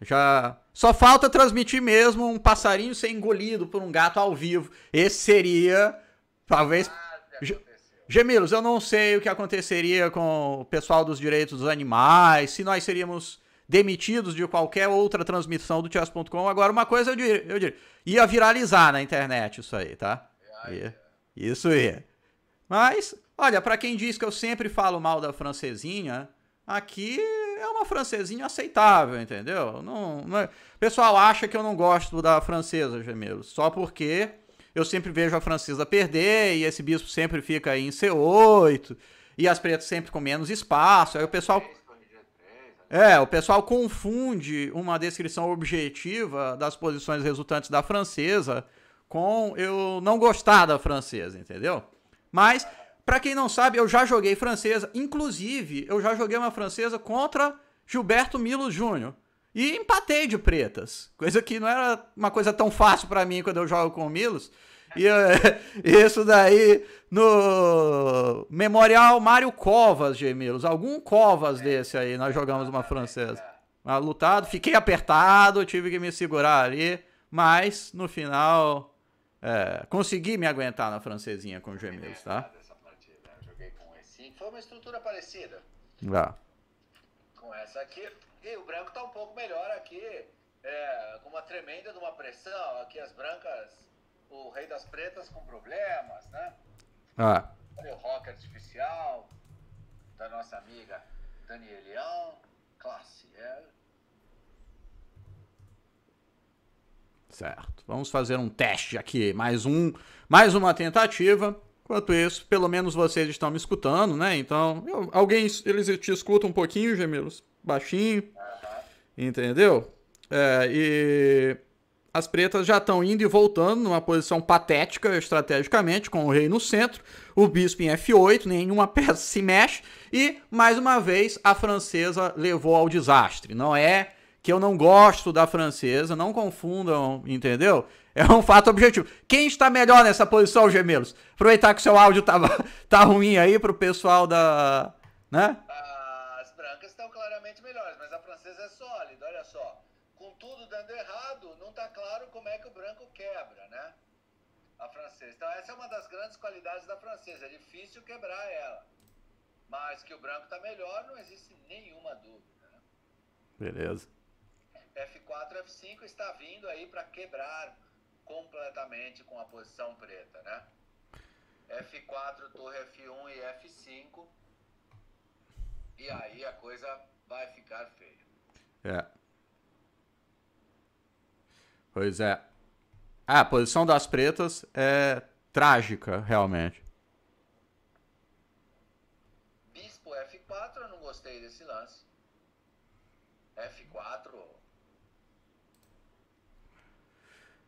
Já só falta transmitir mesmo um passarinho ser engolido por um gato ao vivo. Esse seria talvez Gemilos, eu não sei o que aconteceria com o pessoal dos direitos dos animais, se nós seríamos demitidos de qualquer outra transmissão do chess.com. Agora, uma coisa eu diria, eu diria, ia viralizar na internet isso aí, tá? Ia, isso ia. Mas, olha, para quem diz que eu sempre falo mal da francesinha, aqui é uma francesinha aceitável, entendeu? Não, não é... O pessoal acha que eu não gosto da francesa, gemelos, só porque eu sempre vejo a francesa perder e esse bispo sempre fica aí em C8 e as pretas sempre com menos espaço. Aí o pessoal é, o pessoal confunde uma descrição objetiva das posições resultantes da francesa com eu não gostar da francesa, entendeu? Mas para quem não sabe, eu já joguei francesa, inclusive eu já joguei uma francesa contra Gilberto Milo Júnior e empatei de pretas, coisa que não era uma coisa tão fácil para mim quando eu jogo com o Milos. E (laughs) isso daí no Memorial Mário Covas, Gemilos. Algum Covas desse aí, nós jogamos uma francesa. Lutado, fiquei apertado, tive que me segurar ali, mas no final é, consegui me aguentar na francesinha com o Gemilos, tá? Foi uma estrutura parecida. Ah. Com essa aqui. E o branco tá um pouco melhor aqui, é, com uma tremenda de uma pressão. Aqui as brancas o Rei das Pretas com problemas, né? Ah. o rock artificial da nossa amiga Danielião, classe L. Certo. Vamos fazer um teste aqui, mais um, mais uma tentativa. Enquanto isso, pelo menos vocês estão me escutando, né? Então, eu, alguém eles te escutam um pouquinho, Gemilos, baixinho, entendeu? É, e as pretas já estão indo e voltando numa posição patética estrategicamente, com o rei no centro, o bispo em F8, nenhuma (laughs) peça se mexe, e mais uma vez a francesa levou ao desastre. Não é que eu não gosto da francesa, não confundam, entendeu? É um fato objetivo. Quem está melhor nessa posição, gemelos? Aproveitar que seu áudio tava, (laughs) tá ruim aí pro pessoal da. né? As brancas estão claramente melhores, mas a francesa é sólida, olha só tudo dando errado, não está claro como é que o branco quebra, né? A francesa. Então essa é uma das grandes qualidades da francesa, é difícil quebrar ela. Mas que o branco está melhor, não existe nenhuma dúvida. Né? Beleza. F4, F5 está vindo aí para quebrar completamente com a posição preta, né? F4, torre F1 e F5. E aí a coisa vai ficar feia. É. Pois é. Ah, a posição das pretas é trágica, realmente. Bispo F4, eu não gostei desse lance. F4.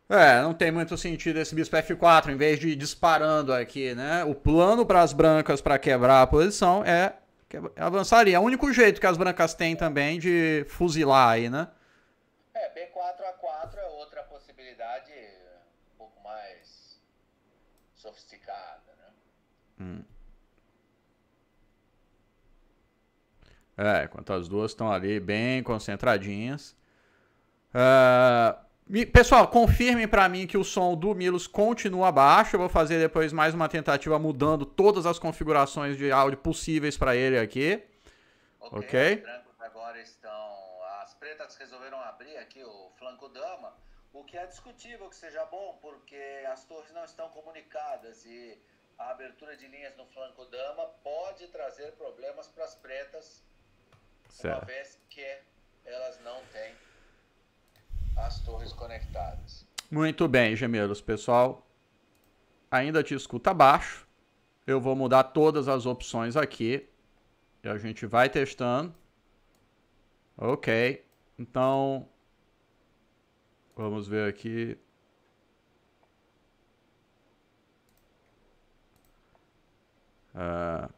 É, não tem muito sentido esse bispo F4, em vez de ir disparando aqui, né? O plano para as brancas para quebrar a posição é avançaria. É o único jeito que as brancas têm também de fuzilar aí, né? É, B4 A4 é outra possibilidade um pouco mais sofisticada, né? Hum. É, enquanto as duas estão ali bem concentradinhas. Uh, pessoal, confirmem para mim que o som do Milos continua baixo. Eu vou fazer depois mais uma tentativa mudando todas as configurações de áudio possíveis para ele aqui. Ok. okay? Agora estão pretas resolveram abrir aqui o flanco dama, o que é discutível que seja bom, porque as torres não estão comunicadas e a abertura de linhas no flanco dama pode trazer problemas para as pretas, certo. uma vez que elas não têm as torres conectadas. Muito bem, gemelos, pessoal. Ainda te escuta baixo. Eu vou mudar todas as opções aqui. E a gente vai testando. Ok. Então, Vamos ver aqui. Uh,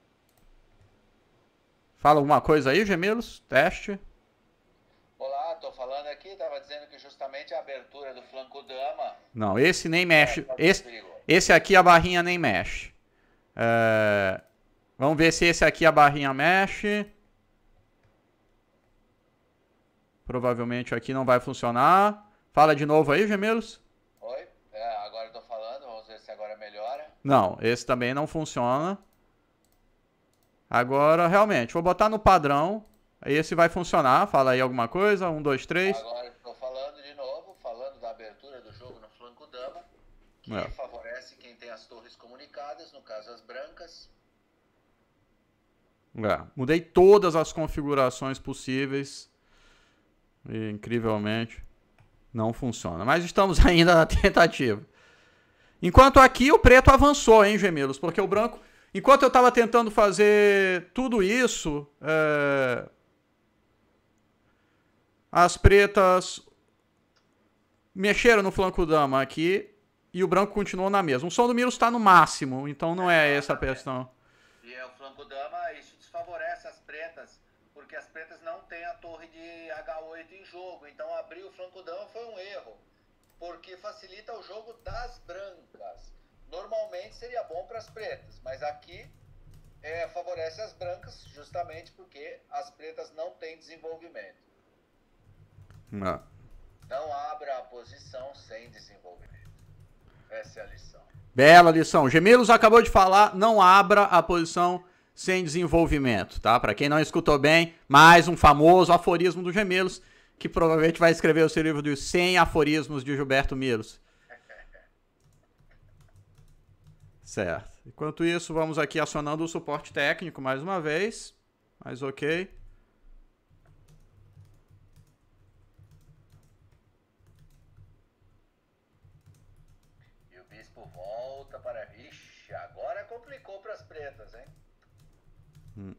fala alguma coisa aí, Gemelos? Teste. Olá, tô falando aqui, tava dizendo que justamente a abertura do flanco dama. Não, esse nem mexe. É, esse, esse aqui a barrinha nem mexe. Uh, vamos ver se esse aqui a barrinha mexe. Provavelmente aqui não vai funcionar. Fala de novo aí, Gemelos. Oi, é, agora eu tô falando, vamos ver se agora melhora. Não, esse também não funciona. Agora, realmente, vou botar no padrão. Esse vai funcionar. Fala aí alguma coisa. Um, dois, três. Agora estou falando de novo, falando da abertura do jogo no flanco dama, que é. favorece quem tem as torres comunicadas, no caso as brancas. É, mudei todas as configurações possíveis. E, incrivelmente, não funciona. Mas estamos (laughs) ainda na tentativa. Enquanto aqui o preto avançou, hein, gemelos? Porque o branco Enquanto eu estava tentando fazer tudo isso, é... as pretas mexeram no flanco dama aqui e o branco continuou na mesma. O som do Miro está no máximo, então não é essa a questão. E é o flanco dama, isso desfavorece as pretas, porque as pretas não têm a torre de H8 em jogo. Então abrir o flanco dama foi um erro, porque facilita o jogo das brancas. Normalmente seria bom para as pretas, mas aqui é, favorece as brancas justamente porque as pretas não têm desenvolvimento. Não. Não abra a posição sem desenvolvimento. Essa é a lição. Bela lição. Gemelos acabou de falar, não abra a posição sem desenvolvimento, tá? Para quem não escutou bem, mais um famoso aforismo do Gemelos, que provavelmente vai escrever o seu livro dos 100 aforismos de Gilberto Milos. Certo. Enquanto isso, vamos aqui acionando o suporte técnico mais uma vez. Mas ok. E o bispo volta para... Vixe, agora complicou para as pretas, hein? Hum.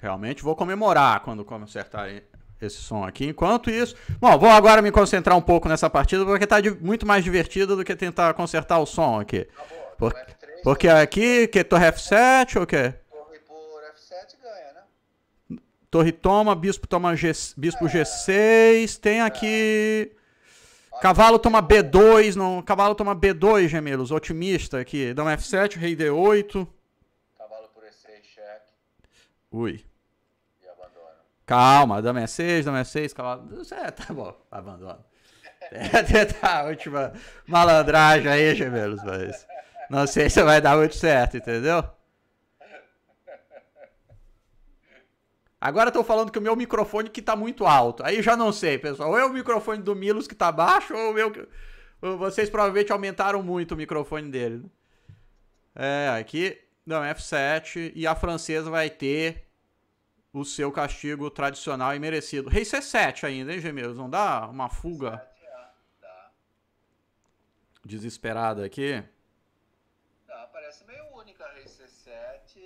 Realmente vou comemorar quando consertarem esse som aqui. Enquanto isso. Bom, vou agora me concentrar um pouco nessa partida, porque tá muito mais divertido do que tentar consertar o som aqui. Tá por, F3, porque aqui, que torre F7 ou o quê? Torre por F7 ganha, né? Torre toma, bispo toma G, bispo é. G6. Tem aqui. É. Cavalo toma B2, não, cavalo toma B2, gemelos, otimista aqui. Dama F7, rei D8. Cavalo por E6, cheque. Ui. Calma, dama é 6, dama é 6, cavalo. É, tá bom, abandona. É tentar a última malandragem aí, gemelos, mas não sei se vai dar muito certo, entendeu? Agora estão falando que o meu microfone que tá muito alto. Aí já não sei, pessoal. Ou é o microfone do Milos que tá baixo, ou o meu. Vocês provavelmente aumentaram muito o microfone dele. Né? É, aqui. Não, F7. E a francesa vai ter o seu castigo tradicional e merecido. Rei C7 ainda, hein, Gemelos? Não dá uma fuga desesperada aqui? Dá, parece meio única Rei C7.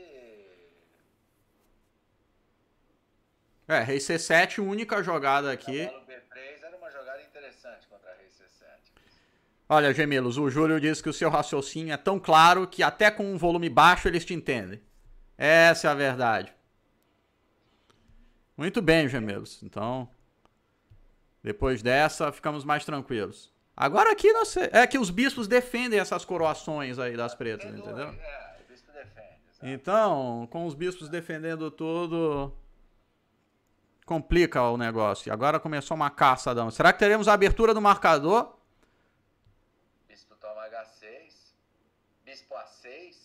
É, Rei C7, única jogada aqui. Cavalo B3 era uma jogada interessante contra Rei C7. Olha, Gemelos, o Júlio disse que o seu raciocínio é tão claro que até com um volume baixo eles te entendem. Essa é a verdade. Muito bem, gemelos. Então, depois dessa, ficamos mais tranquilos. Agora aqui não sei, é que os bispos defendem essas coroações aí das pretas, entendeu? É, o bispo defende. Então, com os bispos defendendo tudo, complica o negócio. E agora começou uma caça, dama. Será que teremos a abertura do marcador? Bispo toma H6. Bispo A6.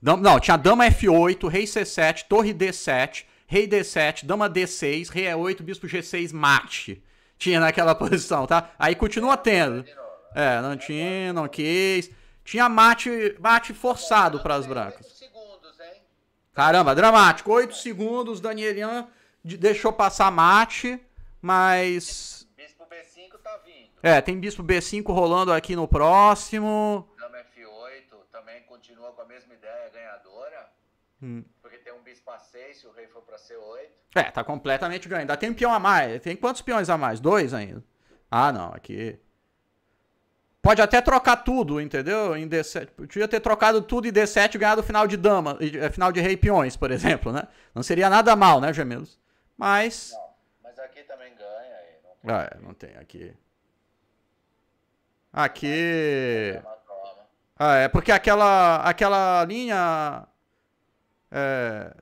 Não, não, tinha dama F8, rei C7, torre D7, rei D7, dama D6, rei E8, bispo G6, mate. Tinha naquela (laughs) posição, tá? Aí continua tendo. É, não tinha, não quis. Tinha mate, mate forçado para as brancas. Caramba, dramático. 8 segundos, Danielian deixou passar mate, mas. Bispo B5 tá vindo. É, tem bispo B5 rolando aqui no próximo. Dama F8 também continua com a mesma ideia ganhadora. Hum. 6, se o rei for pra C8. É, tá completamente ganho. Ainda tem um peão a mais. Tem quantos peões a mais? Dois ainda. Ah, não, aqui. Pode até trocar tudo, entendeu? Em D7. Podia ter trocado tudo em D7 e ganhado o final de dama, eh, final de rei peões, por exemplo, né? Não seria nada mal, né, Gemelos? Mas. Não, mas aqui também ganha. Não tem, ah, é, não tem aqui. Aqui. Ah, é porque aquela, aquela linha é,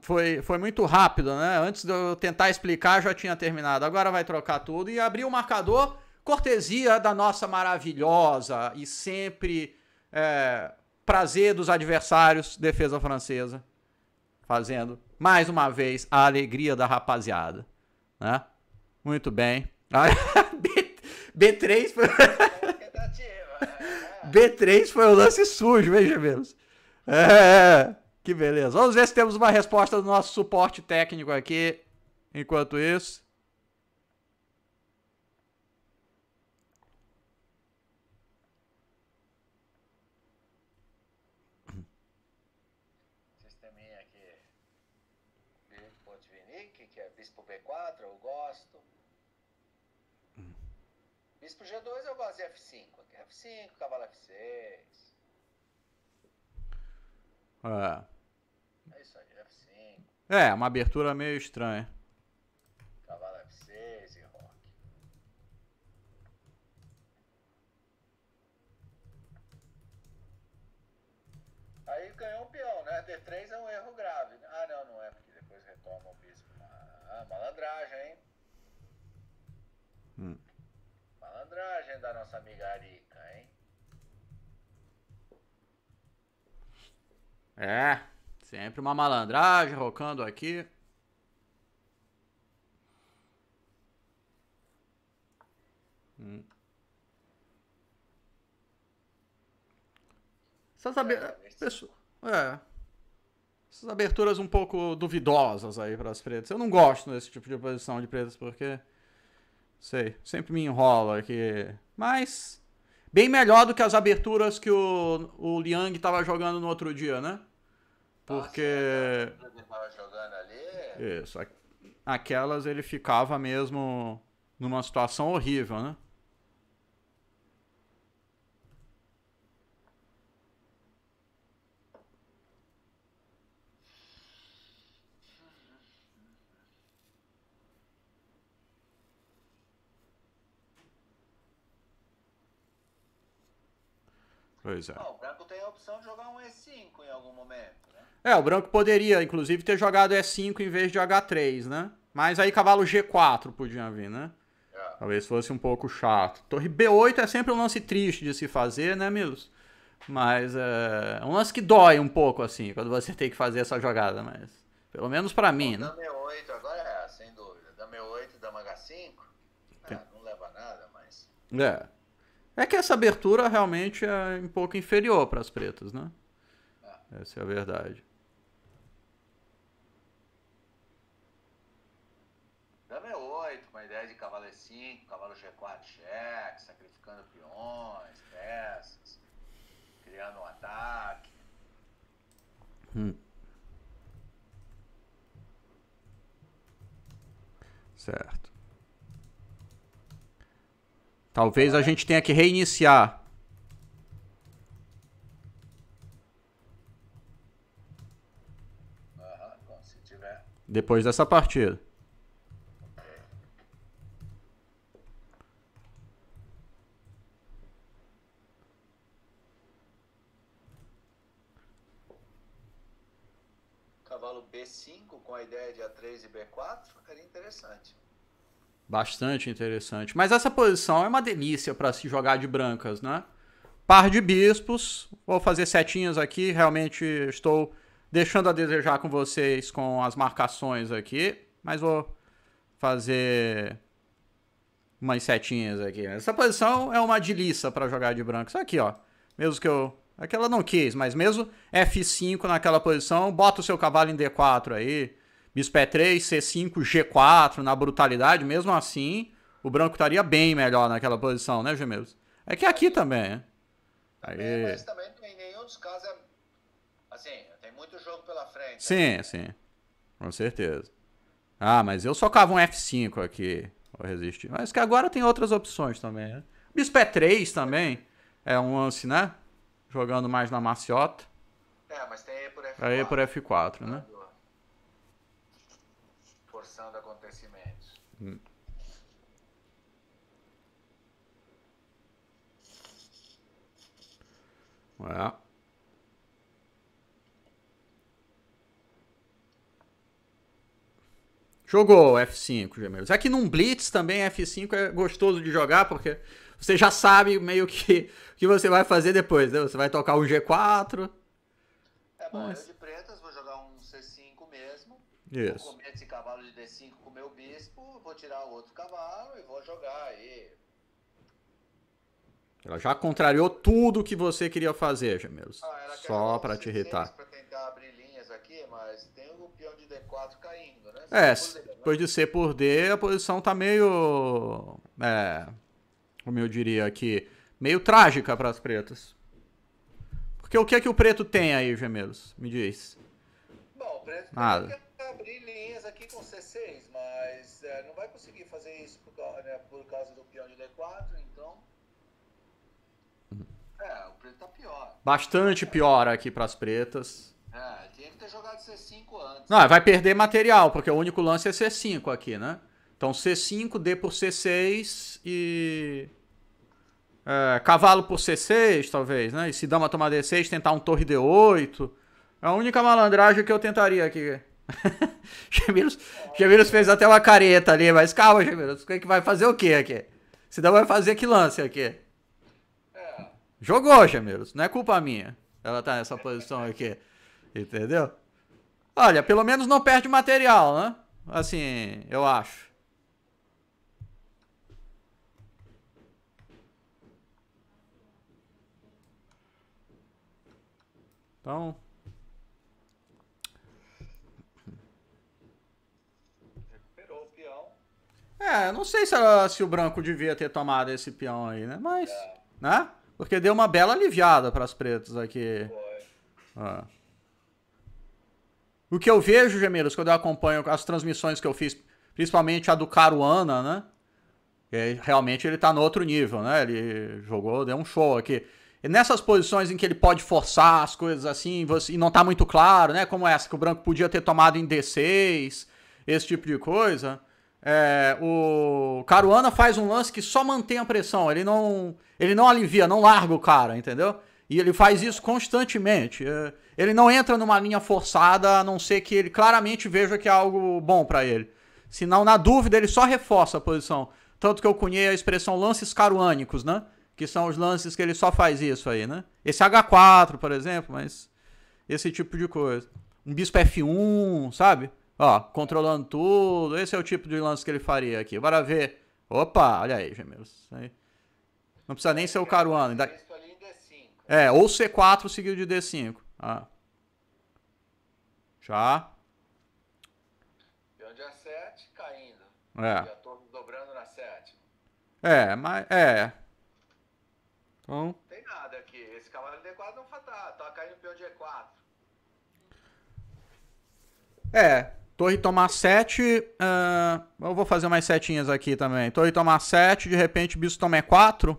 foi, foi muito rápido, né? Antes de eu tentar explicar, já tinha terminado. Agora vai trocar tudo e abrir o marcador. Cortesia da nossa maravilhosa e sempre é, prazer dos adversários, defesa francesa. Fazendo, mais uma vez, a alegria da rapaziada. Né? Muito bem. (laughs) B, 3 foi... (laughs) B3 foi o lance sujo, veja menos. É, que beleza. Vamos ver se temos uma resposta do nosso suporte técnico aqui. Enquanto isso. Sisteminha aqui. Botvinnik, que é Bispo B4, eu gosto. Bispo G2 eu gosto de F5. F5, cavalo F6. É. É isso aí, F5. É, uma abertura meio estranha. Cavalo F6 e rock. Aí ganhou um peão, né? D3 é um erro grave. Ah, não, não é, porque depois retoma o bispo. Ah, malandragem, hein? Hum. Malandragem da nossa amiga Arica, hein? É, sempre uma malandragem rocando aqui. Hum. Essas, ab... é, é. Essas aberturas um pouco duvidosas aí para as pretas. Eu não gosto desse tipo de posição de pretas porque sei, sempre me enrola aqui. Mas bem melhor do que as aberturas que o, o Liang tava jogando no outro dia, né? Porque. Isso. Aquelas ele ficava mesmo numa situação horrível, né? Pois é. o branco tem a opção de jogar um E5 em algum momento? É, o branco poderia, inclusive, ter jogado E5 em vez de H3, né? Mas aí cavalo G4 podia vir, né? É. Talvez fosse um pouco chato. Torre B8 é sempre um lance triste de se fazer, né, Milos? Mas é um lance que dói um pouco, assim, quando você tem que fazer essa jogada, mas... Pelo menos pra mim, né? Dama E8 agora é, sem dúvida. Dama E8 e Dama H5, é, não leva nada, mas... É. É que essa abertura realmente é um pouco inferior para as pretas, né? É. Essa é a verdade. Dama é 8, com a ideia de cavalo E5, cavalo G4 cheque, sacrificando peões, peças, criando um ataque. Hum. Certo. Talvez a gente tenha que reiniciar. Depois dessa partida. 3 e B4, ficaria interessante. Bastante interessante. Mas essa posição é uma delícia para se jogar de brancas, né? Par de bispos. Vou fazer setinhas aqui. Realmente estou deixando a desejar com vocês com as marcações aqui. Mas vou fazer umas setinhas aqui. Essa posição é uma delícia para jogar de brancas. Aqui, ó. Mesmo que eu... Aquela não quis, mas mesmo F5 naquela posição, bota o seu cavalo em D4 aí Bispo E3, C5, G4 na brutalidade, mesmo assim, o branco estaria bem melhor naquela posição, né, Gemelos? É que aqui também, né? Aí... Mas também em nenhum dos casos é... Assim, tem muito jogo pela frente. Sim, sim. Com certeza. Ah, mas eu só cavo um F5 aqui. Vou resistir. Mas que agora tem outras opções também, né? Bispo E3 também. É um lance, né? Jogando mais na maciota. É, mas tem E por F4. Aí é por F4, né? É. Jogou F5, Gemelos. Aqui num Blitz também F5 é gostoso de jogar, porque você já sabe meio que (laughs) o que você vai fazer depois, né? Você vai tocar um G4. É, Mas... eu de vou jogar um C5 mesmo. Isso. Vou comer esse cavalo de D5 com o meu bispo, vou tirar o outro cavalo e vou jogar aí. Ela já contrariou tudo que você queria fazer, Gemelos. Ah, Só para te irritar. Pra tentar abrir linhas aqui, mas tem o peão de D4 caindo, né? É, né? depois de C por D, a posição tá meio. É. Como eu diria aqui. Meio trágica para as pretas. Porque o que é que o preto tem aí, Gemelos? Me diz. Bom, o preto Nada. Abrir linhas aqui com C6, mas é, não vai conseguir fazer isso por, né, por causa do peão de D4, então. É, o preto tá pior. Bastante pior aqui para as pretas. É, tinha que ter jogado C5 antes. Não, vai perder material, porque o único lance é C5 aqui, né? Então C5, D por C6 e. É, cavalo por C6, talvez, né? E se dama tomar D6, tentar um torre D8. É a única malandragem que eu tentaria aqui. (laughs) Gemiros, Gemiros fez até uma careta ali, mas calma, Gemiros. O que vai fazer o quê aqui? Se dá vai fazer que lance aqui? É. Jogou, Gemiros. Não é culpa minha. Ela tá nessa posição aqui. Entendeu? Olha, pelo menos não perde material, né? Assim, eu acho. Então. Recuperou o peão. É, não sei se, se o branco devia ter tomado esse peão aí, né? Mas. É. Né? Porque deu uma bela aliviada para as pretas aqui. Ah. O que eu vejo, Gemeiros, quando eu acompanho as transmissões que eu fiz, principalmente a do Caruana, né? Que realmente ele tá no outro nível, né? Ele jogou, deu um show aqui. E nessas posições em que ele pode forçar as coisas assim, você, e não tá muito claro, né? Como essa, que o branco podia ter tomado em D6, esse tipo de coisa. É, o Caruana faz um lance que só mantém a pressão, ele não, ele não alivia, não larga o cara, entendeu? E ele faz isso constantemente. É, ele não entra numa linha forçada, a não ser que ele claramente veja que é algo bom para ele. Senão, na dúvida, ele só reforça a posição. Tanto que eu cunhei a expressão lances caruânicos, né? Que são os lances que ele só faz isso aí, né? Esse H4, por exemplo, mas esse tipo de coisa. Um bispo F1, sabe? Ó, controlando tudo. Esse é o tipo de lance que ele faria aqui. Bora ver. Opa, olha aí, gemelos. Aí. Não precisa nem ser o Caruana. Ainda... É, ou C4 seguido de D5. Ah. Já. Peão de A7 caindo. É. E a torre dobrando na 7. É, mas. É. Então. Tem nada aqui. Esse cavalo de D4 não tá. Tá caindo o peão de E4. É. Torre tomar 7. Uh, eu vou fazer umas setinhas aqui também. Torre tomar 7, de repente bispo toma E4.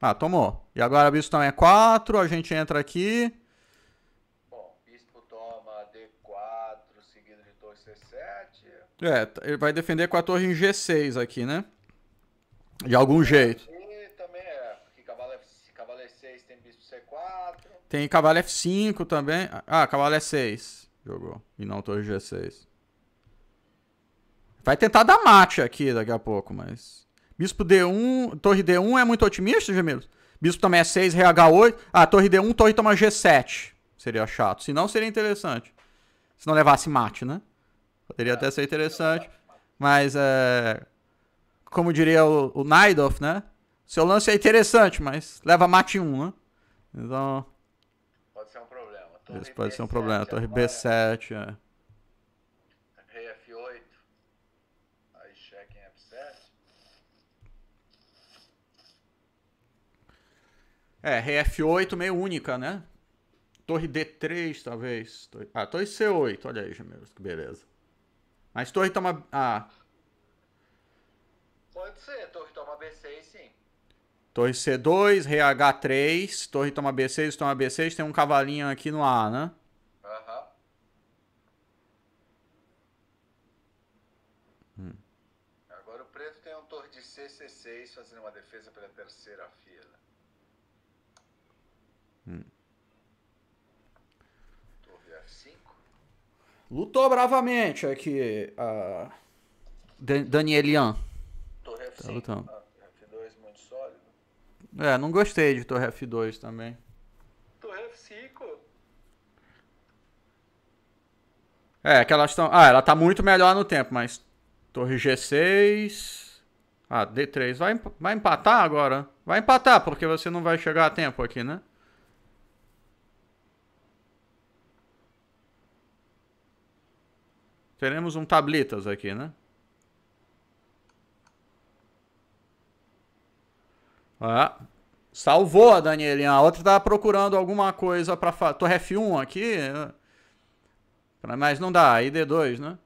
Ah, tomou. E agora bispo toma E4, a gente entra aqui. Bom, bispo toma D4, seguido de torre C7. É, ele vai defender com a torre em G6 aqui, né? De algum jeito. E também é, porque cavalo, F, cavalo E6 tem bispo C4. Tem cavalo F5 também. Ah, cavalo E6 jogou. E não torre G6. Vai tentar dar mate aqui daqui a pouco, mas... Bispo D1, torre D1 é muito otimista, Gemelos? Bispo também é 6, RH8. Ah, torre D1, torre toma G7. Seria chato. Se não, seria interessante. Se não levasse mate, né? Poderia até ser interessante. Mas, é... Como diria o, o Naidoff, né? Seu lance é interessante, mas leva mate 1, né? Então... Pode ser um problema. Torre Isso pode B7, ser um problema. Torre B7, é. É, rei F8 meio única, né? torre D3, talvez. Ah, torre C8, olha aí, gemelos, que beleza. Mas torre toma. Ah. Pode ser, torre toma B6, sim. Torre C2, rei H3, torre toma B6, toma B6, tem um cavalinho aqui no A, né? Aham. Hum. Agora o preto tem um torre de C, C6 fazendo uma defesa pela terceira fila. Hum. Torre F5. Lutou bravamente aqui a Dan- Danielian. Torre F5. Tá lutando. Ah, F2 muito sólido. É, não gostei de torre F2 também. Torre F5. É, que elas estão. Ah, ela tá muito melhor no tempo, mas. Torre G6. Ah, D3. Vai, vai empatar agora? Vai empatar, porque você não vai chegar a tempo aqui, né? Teremos um tablitas aqui, né? Ah, salvou a Danielinha. A outra tava procurando alguma coisa pra fazer. Torre F1 aqui. Mas não dá, aí D2, né?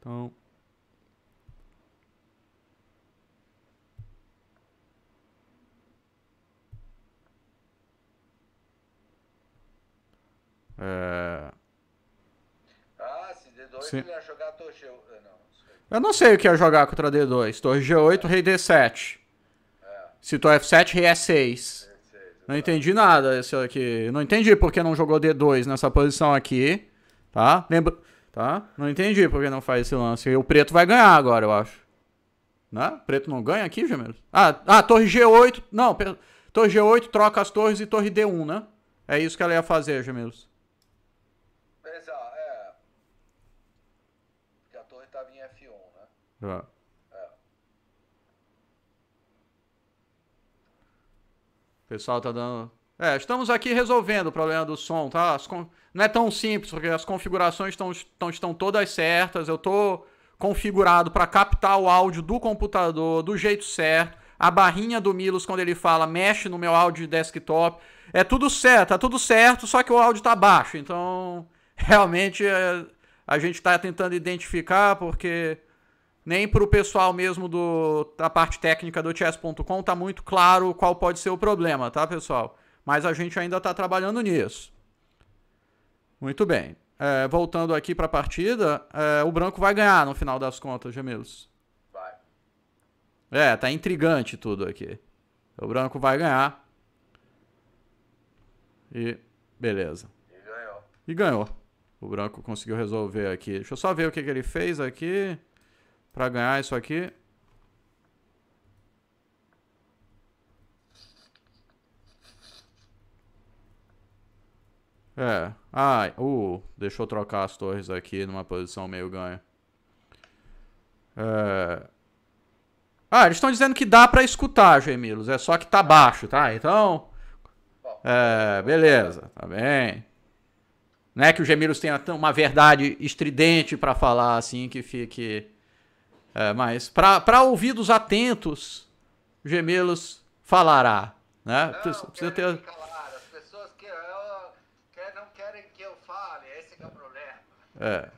Então. É... ah se D2 Sim. ele ia jogar torre G... ah, Não, não sei. Eu não sei o que é jogar contra D2. Torre G8, rei D7. Se torre F7, rei E6. D6. Não entendi nada esse aqui. Não entendi porque não jogou D2 nessa posição aqui. Tá? Lembra. Tá? Não entendi porque não faz esse lance. E o preto vai ganhar agora, eu acho. Né? Preto não ganha aqui, Gemelos? Ah, ah, torre G8. Não, torre G8 troca as torres e torre D1, né? É isso que ela ia fazer, Gemelos. Exato, é. Porque a torre tava em F1, né? Tá. O pessoal tá dando. É, estamos aqui resolvendo o problema do som, tá? Con- Não é tão simples, porque as configurações estão, estão, estão todas certas. Eu tô configurado para captar o áudio do computador do jeito certo. A barrinha do Milos, quando ele fala, mexe no meu áudio de desktop. É tudo certo, tá tudo certo, só que o áudio tá baixo. Então, (laughs) realmente, é, a gente tá tentando identificar, porque nem para o pessoal mesmo do, da parte técnica do chess.com tá muito claro qual pode ser o problema, tá, pessoal? Mas a gente ainda está trabalhando nisso. Muito bem. É, voltando aqui para a partida, é, o branco vai ganhar no final das contas, Gemelos. Vai. É, tá intrigante tudo aqui. O branco vai ganhar. E beleza. E ganhou. E ganhou. O branco conseguiu resolver aqui. Deixa eu só ver o que, que ele fez aqui para ganhar isso aqui. É. Ah, uh, deixa eu trocar as torres aqui numa posição meio ganha. É... Ah, eles estão dizendo que dá pra escutar, Gemilos. É só que tá baixo, tá? Então. É, beleza, tá bem. Não é que o Gemilos tenha uma verdade estridente pra falar assim que fique. É, mas pra pra ouvidos atentos, o Gemilos falará. Né? não, Precisa- ter- calar. As pessoas que, eu, que não querem que eu fale, esse que é o problema. É.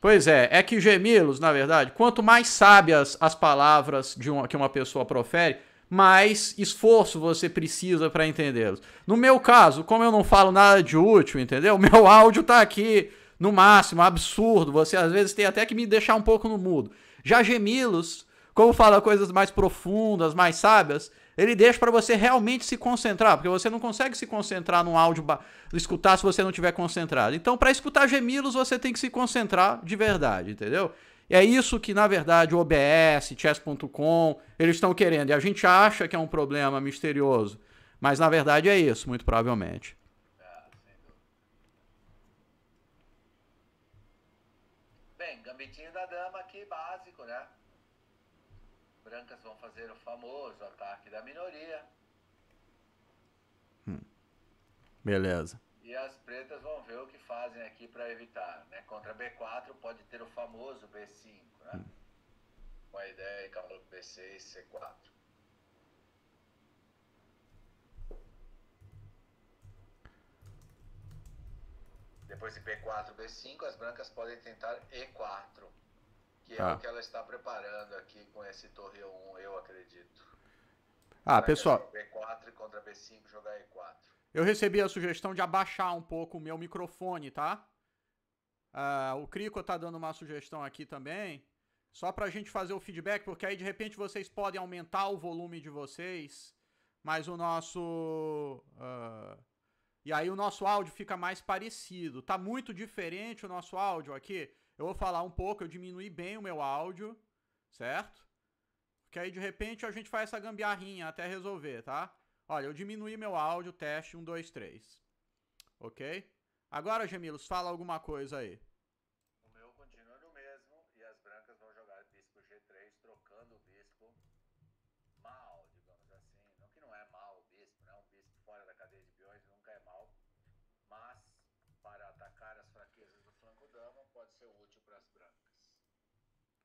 Pois é, é que gemilos, na verdade, quanto mais sábias as palavras de uma, que uma pessoa profere, mais esforço você precisa para entendê-los. No meu caso, como eu não falo nada de útil, entendeu? O (laughs) meu áudio tá aqui no máximo, absurdo. Você às vezes tem até que me deixar um pouco no mudo. Já gemilos, como fala coisas mais profundas, mais sábias, ele deixa para você realmente se concentrar, porque você não consegue se concentrar num áudio, escutar se você não tiver concentrado. Então, para escutar gemilos, você tem que se concentrar de verdade, entendeu? E é isso que, na verdade, o OBS, chess.com, eles estão querendo. E a gente acha que é um problema misterioso, mas na verdade é isso, muito provavelmente. brancas vão fazer o famoso ataque da minoria. Hum. Beleza. E as pretas vão ver o que fazem aqui para evitar. Né? Contra B4 pode ter o famoso B5, né? Hum. Com a ideia de calor B6, C4. Depois de B4, B5, as brancas podem tentar E4 que é ah. o que ela está preparando aqui com esse torre 1, eu acredito. Ah, pessoal. B4 contra B5 jogar E4. Eu recebi a sugestão de abaixar um pouco o meu microfone, tá? Uh, o Crico tá dando uma sugestão aqui também. Só pra gente fazer o feedback, porque aí de repente vocês podem aumentar o volume de vocês, mas o nosso. Uh, e aí o nosso áudio fica mais parecido. Tá muito diferente o nosso áudio aqui. Eu vou falar um pouco, eu diminui bem o meu áudio, certo? Porque aí de repente a gente faz essa gambiarrinha até resolver, tá? Olha, eu diminui meu áudio, teste 1, 2, 3. Ok? Agora, Gemilos, fala alguma coisa aí. O meu continua no mesmo e as brancas vão jogar bispo G3, trocando o bispo mal, digamos assim. Não que não é mal o bispo, né? Um bispo fora da cadeia de peões nunca é mal. Mas, para atacar as fraquezas do flanco dama, pode ser útil para as brancas.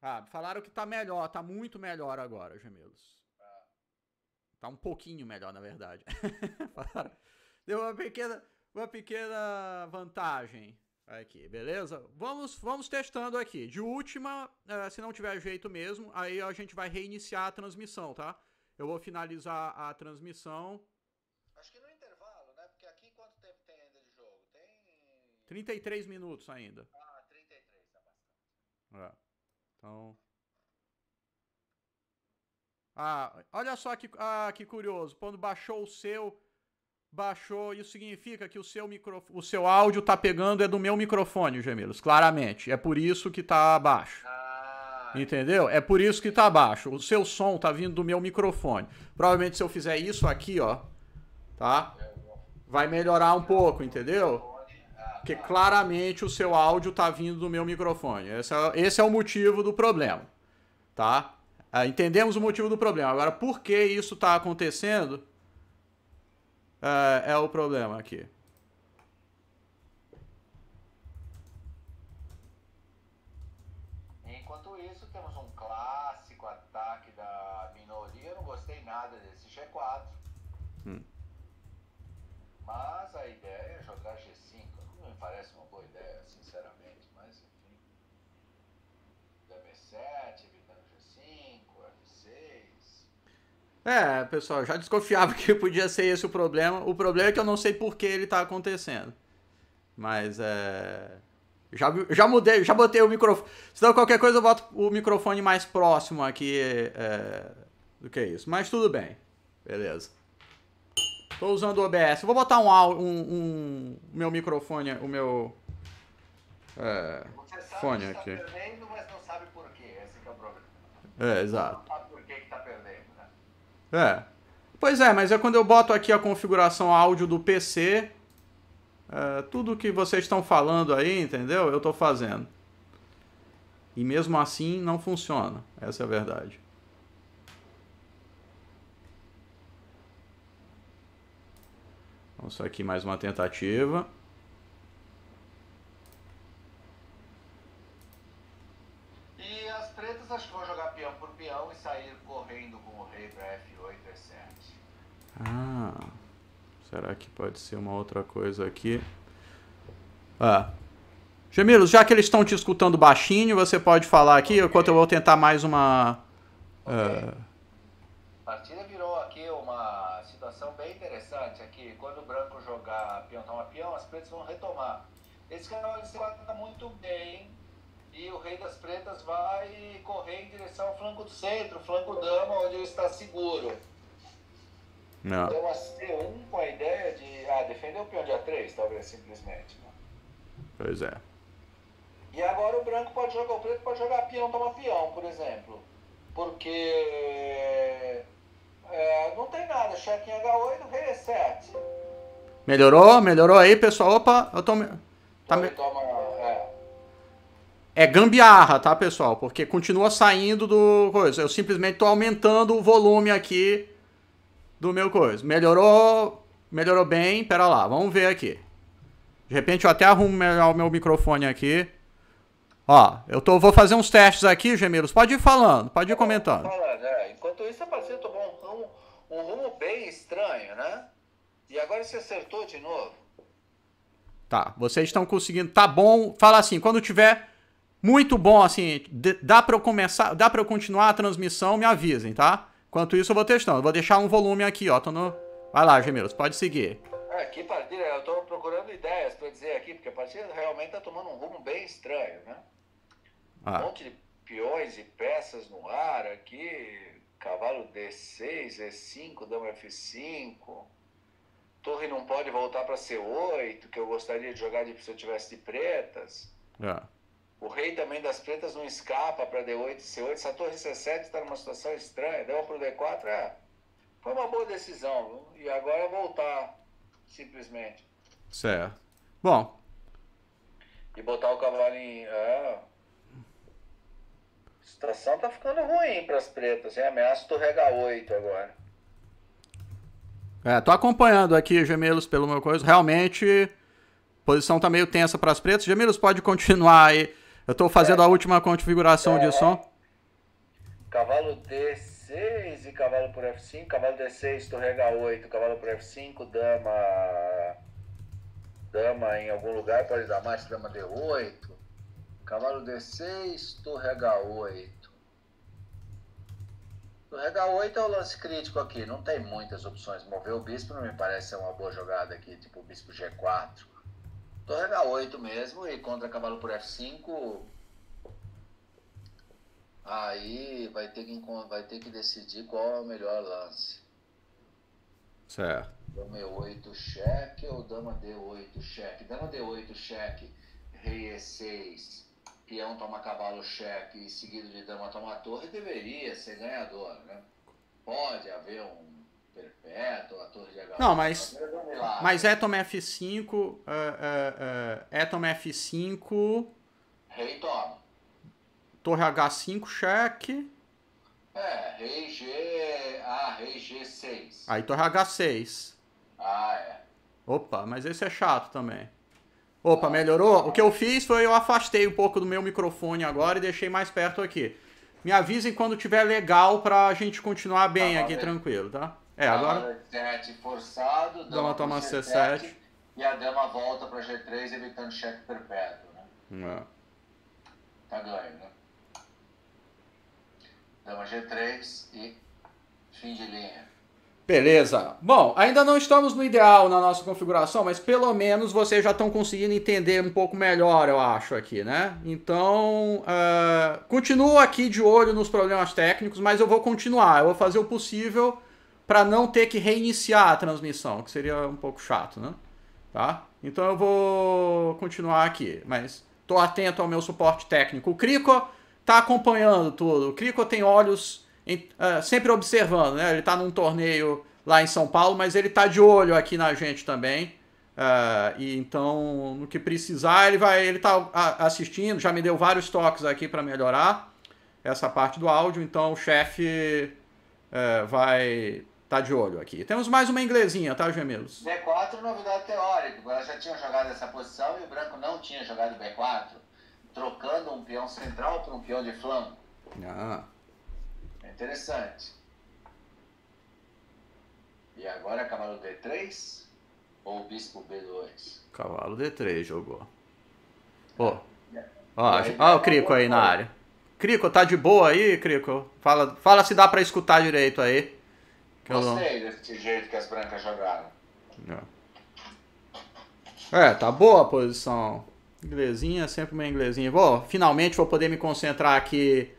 Ah, falaram que tá melhor, tá muito melhor agora, Gemilos. Tá um pouquinho melhor, na verdade. (laughs) Deu uma pequena, uma pequena vantagem aqui, beleza? Vamos, vamos testando aqui. De última, uh, se não tiver jeito mesmo, aí a gente vai reiniciar a transmissão, tá? Eu vou finalizar a transmissão. Acho que no intervalo, né? Porque aqui quanto tempo tem ainda de jogo? Tem. 33 minutos ainda. Ah, 33, tá bastante. É. Então. Ah, olha só que, ah, que curioso. Quando baixou o seu, baixou, isso significa que o seu, micro, o seu áudio tá pegando é do meu microfone, Gemelos, claramente. É por isso que tá baixo. Ah. Entendeu? É por isso que tá baixo. O seu som tá vindo do meu microfone. Provavelmente se eu fizer isso aqui, ó, tá? Vai melhorar um pouco, entendeu? Porque claramente o seu áudio tá vindo do meu microfone. Esse é, esse é o motivo do problema, tá? Ah, entendemos o motivo do problema. Agora, por que isso está acontecendo ah, é o problema aqui. Enquanto isso, temos um clássico ataque da minoria. Eu não gostei nada desse G4. Hum. Mas a ideia é jogar G5. Não me parece uma boa ideia, sinceramente. Mas enfim. DB7, É, pessoal, já desconfiava (laughs) que podia ser esse o problema. O problema é que eu não sei por que ele tá acontecendo. Mas é. Já, já mudei, já botei o microfone. Se dá qualquer coisa, eu boto o microfone mais próximo aqui é, do que isso. Mas tudo bem. Beleza. Tô usando o OBS. Vou botar um, um, um meu microfone, o meu é, fone aqui. Tá perdendo, mas não sabe por quê. Esse é o problema. É, exato. É. Pois é, mas é quando eu boto aqui a configuração áudio do PC, é, tudo que vocês estão falando aí, entendeu? Eu estou fazendo. E mesmo assim não funciona. Essa é a verdade. Vamos aqui mais uma tentativa. E as pretas acho que vão jogar peão por peão e sair correndo com o rei para F8. Ah, será que pode ser uma outra coisa aqui? Ah. Gemilos, já que eles estão te escutando baixinho, você pode falar aqui, okay. enquanto eu vou tentar mais uma... Okay. Uh... Partida virou aqui uma situação bem interessante aqui. Quando o branco jogar peão toma peão, as pretas vão retomar. Esse canal de C4 está muito bem e o rei das pretas vai correr em direção ao flanco do centro, flanco dama, onde ele está seguro. Não. Então a C1 com a ideia de ah, defender o peão de A3, talvez simplesmente. Né? Pois é. E agora o branco pode jogar, o preto pode jogar peão, toma peão, por exemplo. Porque é, não tem nada, cheque em H8, rei é 7. Melhorou? Melhorou aí, pessoal? Opa, eu tô. Tá me... toma, é. é gambiarra, tá, pessoal? Porque continua saindo do coisa. Eu simplesmente tô aumentando o volume aqui do meu coisa. Melhorou, melhorou bem. Pera lá, vamos ver aqui. De repente eu até arrumo melhor o meu microfone aqui. Ó, eu tô, vou fazer uns testes aqui, Gemilos. Pode ir falando, pode ir comentando. Falando, é. Enquanto isso, a parceiro tomou um rumo, um bem estranho, né? E agora você acertou de novo. Tá, vocês estão conseguindo. Tá bom. Fala assim, quando tiver muito bom, assim, dá para eu começar, dá para eu continuar a transmissão, me avisem, tá? Enquanto isso eu vou testando. Eu vou deixar um volume aqui, ó. Tô no... Vai lá, Gemelos, pode seguir. É, que partida, eu tô procurando ideias para dizer aqui, porque a partida realmente tá tomando um rumo bem estranho, né? Ah. Um monte de peões e peças no ar aqui, cavalo D6, E5, dama F5. Torre não pode voltar para C8, que eu gostaria de jogar de, se eu tivesse de pretas. É. O rei também das pretas não escapa para D8 e C8. Essa torre C7 está numa situação estranha. Deu para o D4, é. Foi uma boa decisão. Viu? E agora voltar, simplesmente. Certo. Bom. E botar o cavalo em. É. A situação tá ficando ruim para as pretas. Hein? Ameaça torre H8 agora. É, tô acompanhando aqui, Gemelos, pelo meu coisa. Realmente, a posição tá meio tensa para as pretas. Gemelos, pode continuar aí. Eu tô fazendo é. a última configuração é. de som. Cavalo D6 e cavalo por F5. Cavalo D6, torre H8, cavalo por F5, dama. Dama em algum lugar, pode dar mais, dama D8. Cavalo D6, torre H8. O H8 é o lance crítico aqui, não tem muitas opções. Mover o bispo não me parece ser uma boa jogada aqui, tipo o bispo G4. Torre H8 mesmo e contra cavalo por F5. Aí vai ter que, vai ter que decidir qual é o melhor lance. Certo. Dama E8 cheque ou dama D8 cheque? Dama D8 cheque, rei E6 peão toma cavalo cheque e seguido de dama toma torre, deveria ser ganhador, né? Pode haver um perpétuo, a torre de H. Não, mas, mas é toma F5, uh, uh, uh, é toma F5... Rei toma. Torre H5, cheque... É, rei G... Ah, rei G6. Aí torre H6. Ah, é. Opa, mas esse é chato também. Opa, melhorou? O que eu fiz foi eu afastei um pouco do meu microfone agora e deixei mais perto aqui. Me avisem quando tiver legal pra gente continuar bem aqui, tranquilo, tá? É, agora... 7 forçado, dama, dama toma C7, C7. E a dama volta pra G3 evitando cheque perpétuo, né? É. Tá ganho, né? Dama G3 e fim de linha. Beleza. Bom, ainda não estamos no ideal na nossa configuração, mas pelo menos vocês já estão conseguindo entender um pouco melhor, eu acho, aqui, né? Então, uh, continuo aqui de olho nos problemas técnicos, mas eu vou continuar. Eu vou fazer o possível para não ter que reiniciar a transmissão, que seria um pouco chato, né? Tá? Então eu vou continuar aqui, mas estou atento ao meu suporte técnico. O Crico está acompanhando tudo. O Crico tem olhos sempre observando, né? Ele está num torneio lá em São Paulo, mas ele está de olho aqui na gente também. Uh, e então, no que precisar, ele vai, ele está assistindo, já me deu vários toques aqui para melhorar essa parte do áudio, então o chefe uh, vai tá de olho aqui. Temos mais uma inglesinha, tá, Gemelos? B4, novidade teórica. Ela já tinha jogado essa posição e o branco não tinha jogado B4, trocando um peão central por um peão de flanco. Ah. Interessante. E agora cavalo D3 ou bispo B2? Cavalo D3 jogou. Pô. Ó, ó o Crico aí na área. Crico, tá de boa aí, Crico? Fala, fala se dá pra escutar direito aí. Gostei eu... desse jeito que as brancas jogaram. É. é, tá boa a posição. Inglesinha, sempre uma inglesinha. Vou, finalmente vou poder me concentrar aqui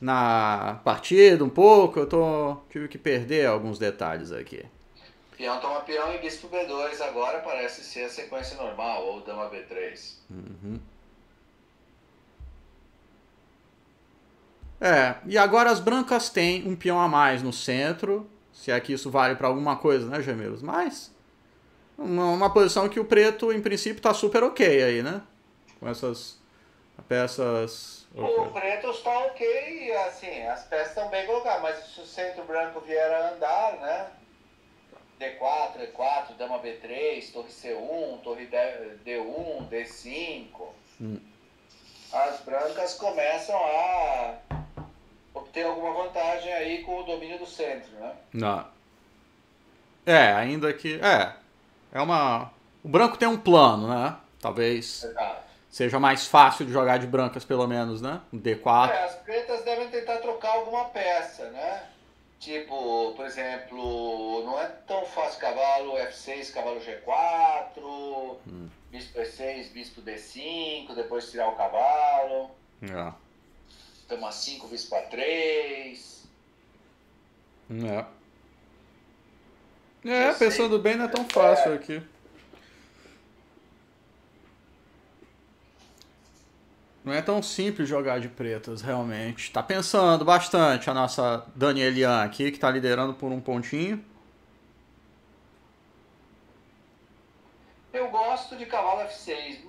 na partida um pouco, eu tô, tive que perder alguns detalhes aqui. Peão toma peão e bispo B2 agora parece ser a sequência normal, ou dama B3. Uhum. É, e agora as brancas têm um peão a mais no centro, se é que isso vale para alguma coisa, né, gemelos? Mas uma, uma, posição que o preto, em princípio, tá super ok aí, né? Com essas peças o preto está ok, assim, as peças estão bem colocadas, mas se o centro branco vier a andar, né? D4, E4, dama B3, torre C1, torre D1, D5. Hum. As brancas começam a obter alguma vantagem aí com o domínio do centro, né? Não. É, ainda que. É. É uma. O branco tem um plano, né? Talvez Exato. Seja mais fácil de jogar de brancas, pelo menos, né? Um D4. É, as pretas devem tentar trocar alguma peça, né? Tipo, por exemplo, não é tão fácil cavalo F6, cavalo G4, bispo E6, bispo D5, depois tirar o cavalo, É. toma 5, bispo A3. É. É, pensando bem, não é tão fácil aqui. Não é tão simples jogar de pretas, realmente. Tá pensando bastante a nossa Danielian aqui, que tá liderando por um pontinho. Eu gosto de cavalo F6.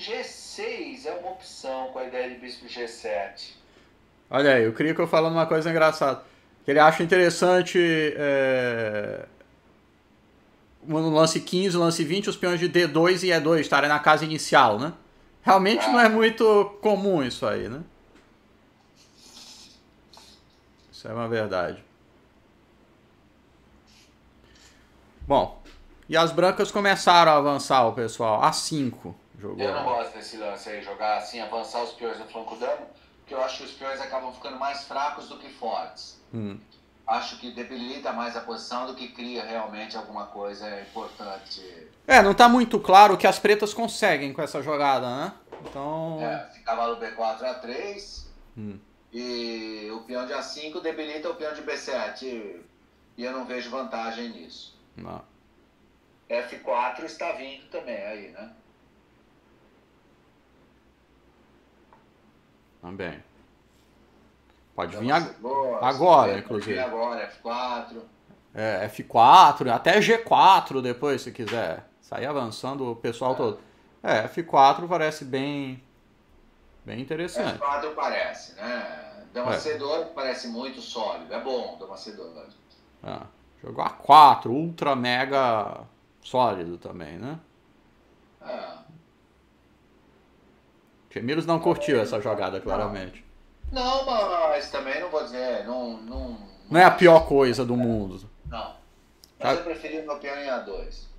G6 é uma opção com a ideia de bispo G7. Olha aí, o Crico falando uma coisa engraçada. Que ele acha interessante é, no lance 15, lance 20, os peões de D2 e E2 estarem na casa inicial, né? Realmente não é muito comum isso aí, né? Isso é uma verdade. Bom, e as brancas começaram a avançar, o pessoal. A5 jogou. Eu não gosto desse lance aí, jogar assim, avançar os peões no flanco dama, porque eu acho que os peões acabam ficando mais fracos do que fortes. Hum. Acho que debilita mais a posição do que cria realmente alguma coisa importante. É, não tá muito claro o que as pretas conseguem com essa jogada, né? Então. É, esse cavalo B4 A3 Hum. e o peão de A5 debilita o peão de B7 e eu não vejo vantagem nisso. Não. F4 está vindo também aí, né? Também. Pode vir Dama ag- C2, agora, pode inclusive. vir agora, F4. é, F4, até G4 depois, se quiser. Sair avançando o pessoal todo. É, F4 parece bem. Bem interessante. F4 parece, né? Dama É. C2 parece muito sólido. É bom, Dama C2. É, jogou A4, ultra mega sólido também, né? É. Chemiros não curtiu essa jogada, claramente. Não, mas também não vou dizer, não... Não, Não é a pior coisa do mundo. Não. Mas eu preferi o meu peão em A2.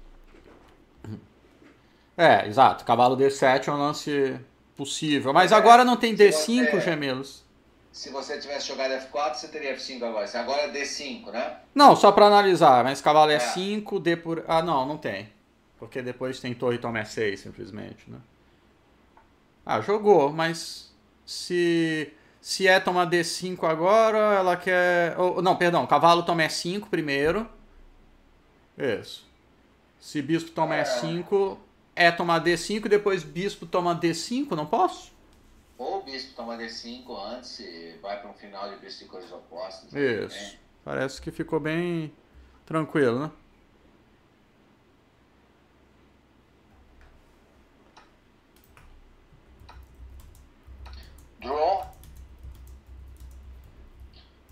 É, exato. Cavalo D7 é um lance possível. Mas agora não tem D5, você- gemelos. Se você tivesse jogado F4, você teria F5 agora. Se Agora é D5, né? Não, só pra analisar. Mas cavalo é É. 5, D por. Ah, não, não tem. Porque depois tem torre e toma E6, simplesmente, né? Ah, jogou, mas se. Se é tomar D5 agora, ela quer. ou- não, perdão, cavalo toma E5 primeiro. Isso. Se bispo toma É. E5, é tomar D5 e depois bispo toma D5, não posso? Ou o bispo toma D5 antes e vai para um final de bispo de cores opostas. Isso. Parece que ficou bem tranquilo, né? Draw.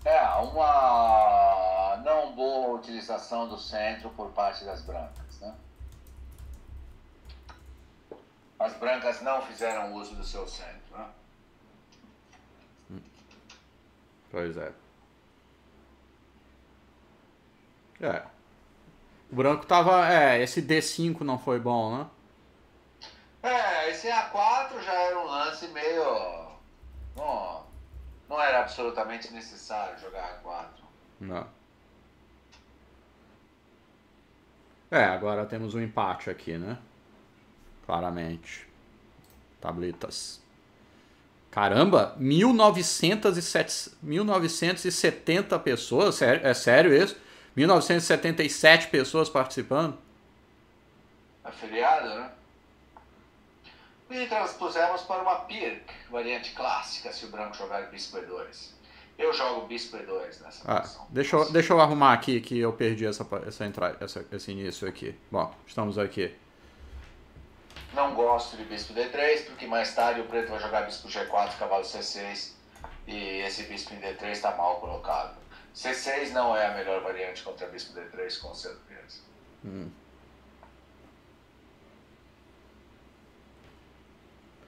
É, uma não boa utilização do centro por parte das brancas, né? As brancas não fizeram uso do seu centro, né? Pois é. É. O branco tava. É, esse D5 não foi bom, né? É, esse A4 já era um lance meio. Não, não era absolutamente necessário jogar A4. Não. É, agora temos um empate aqui, né? Claramente. Tablitas. Caramba, 1907 1970 pessoas, é sério isso? 1977 pessoas participando? Afiliado, né? E transpusemos para uma Pirk, variante clássica, se o branco jogar Bispo E2. Eu jogo Bispo E2 nessa Ah, posição. deixa, eu, deixa eu arrumar aqui que eu perdi essa, essa entrada, essa, esse início aqui. Bom, estamos aqui. Não gosto de Bispo D3, porque mais tarde o preto vai jogar Bispo G4, cavalo C6, e esse Bispo em D3 está mal colocado. C6 não é a melhor variante contra Bispo D3, com certeza. Hum.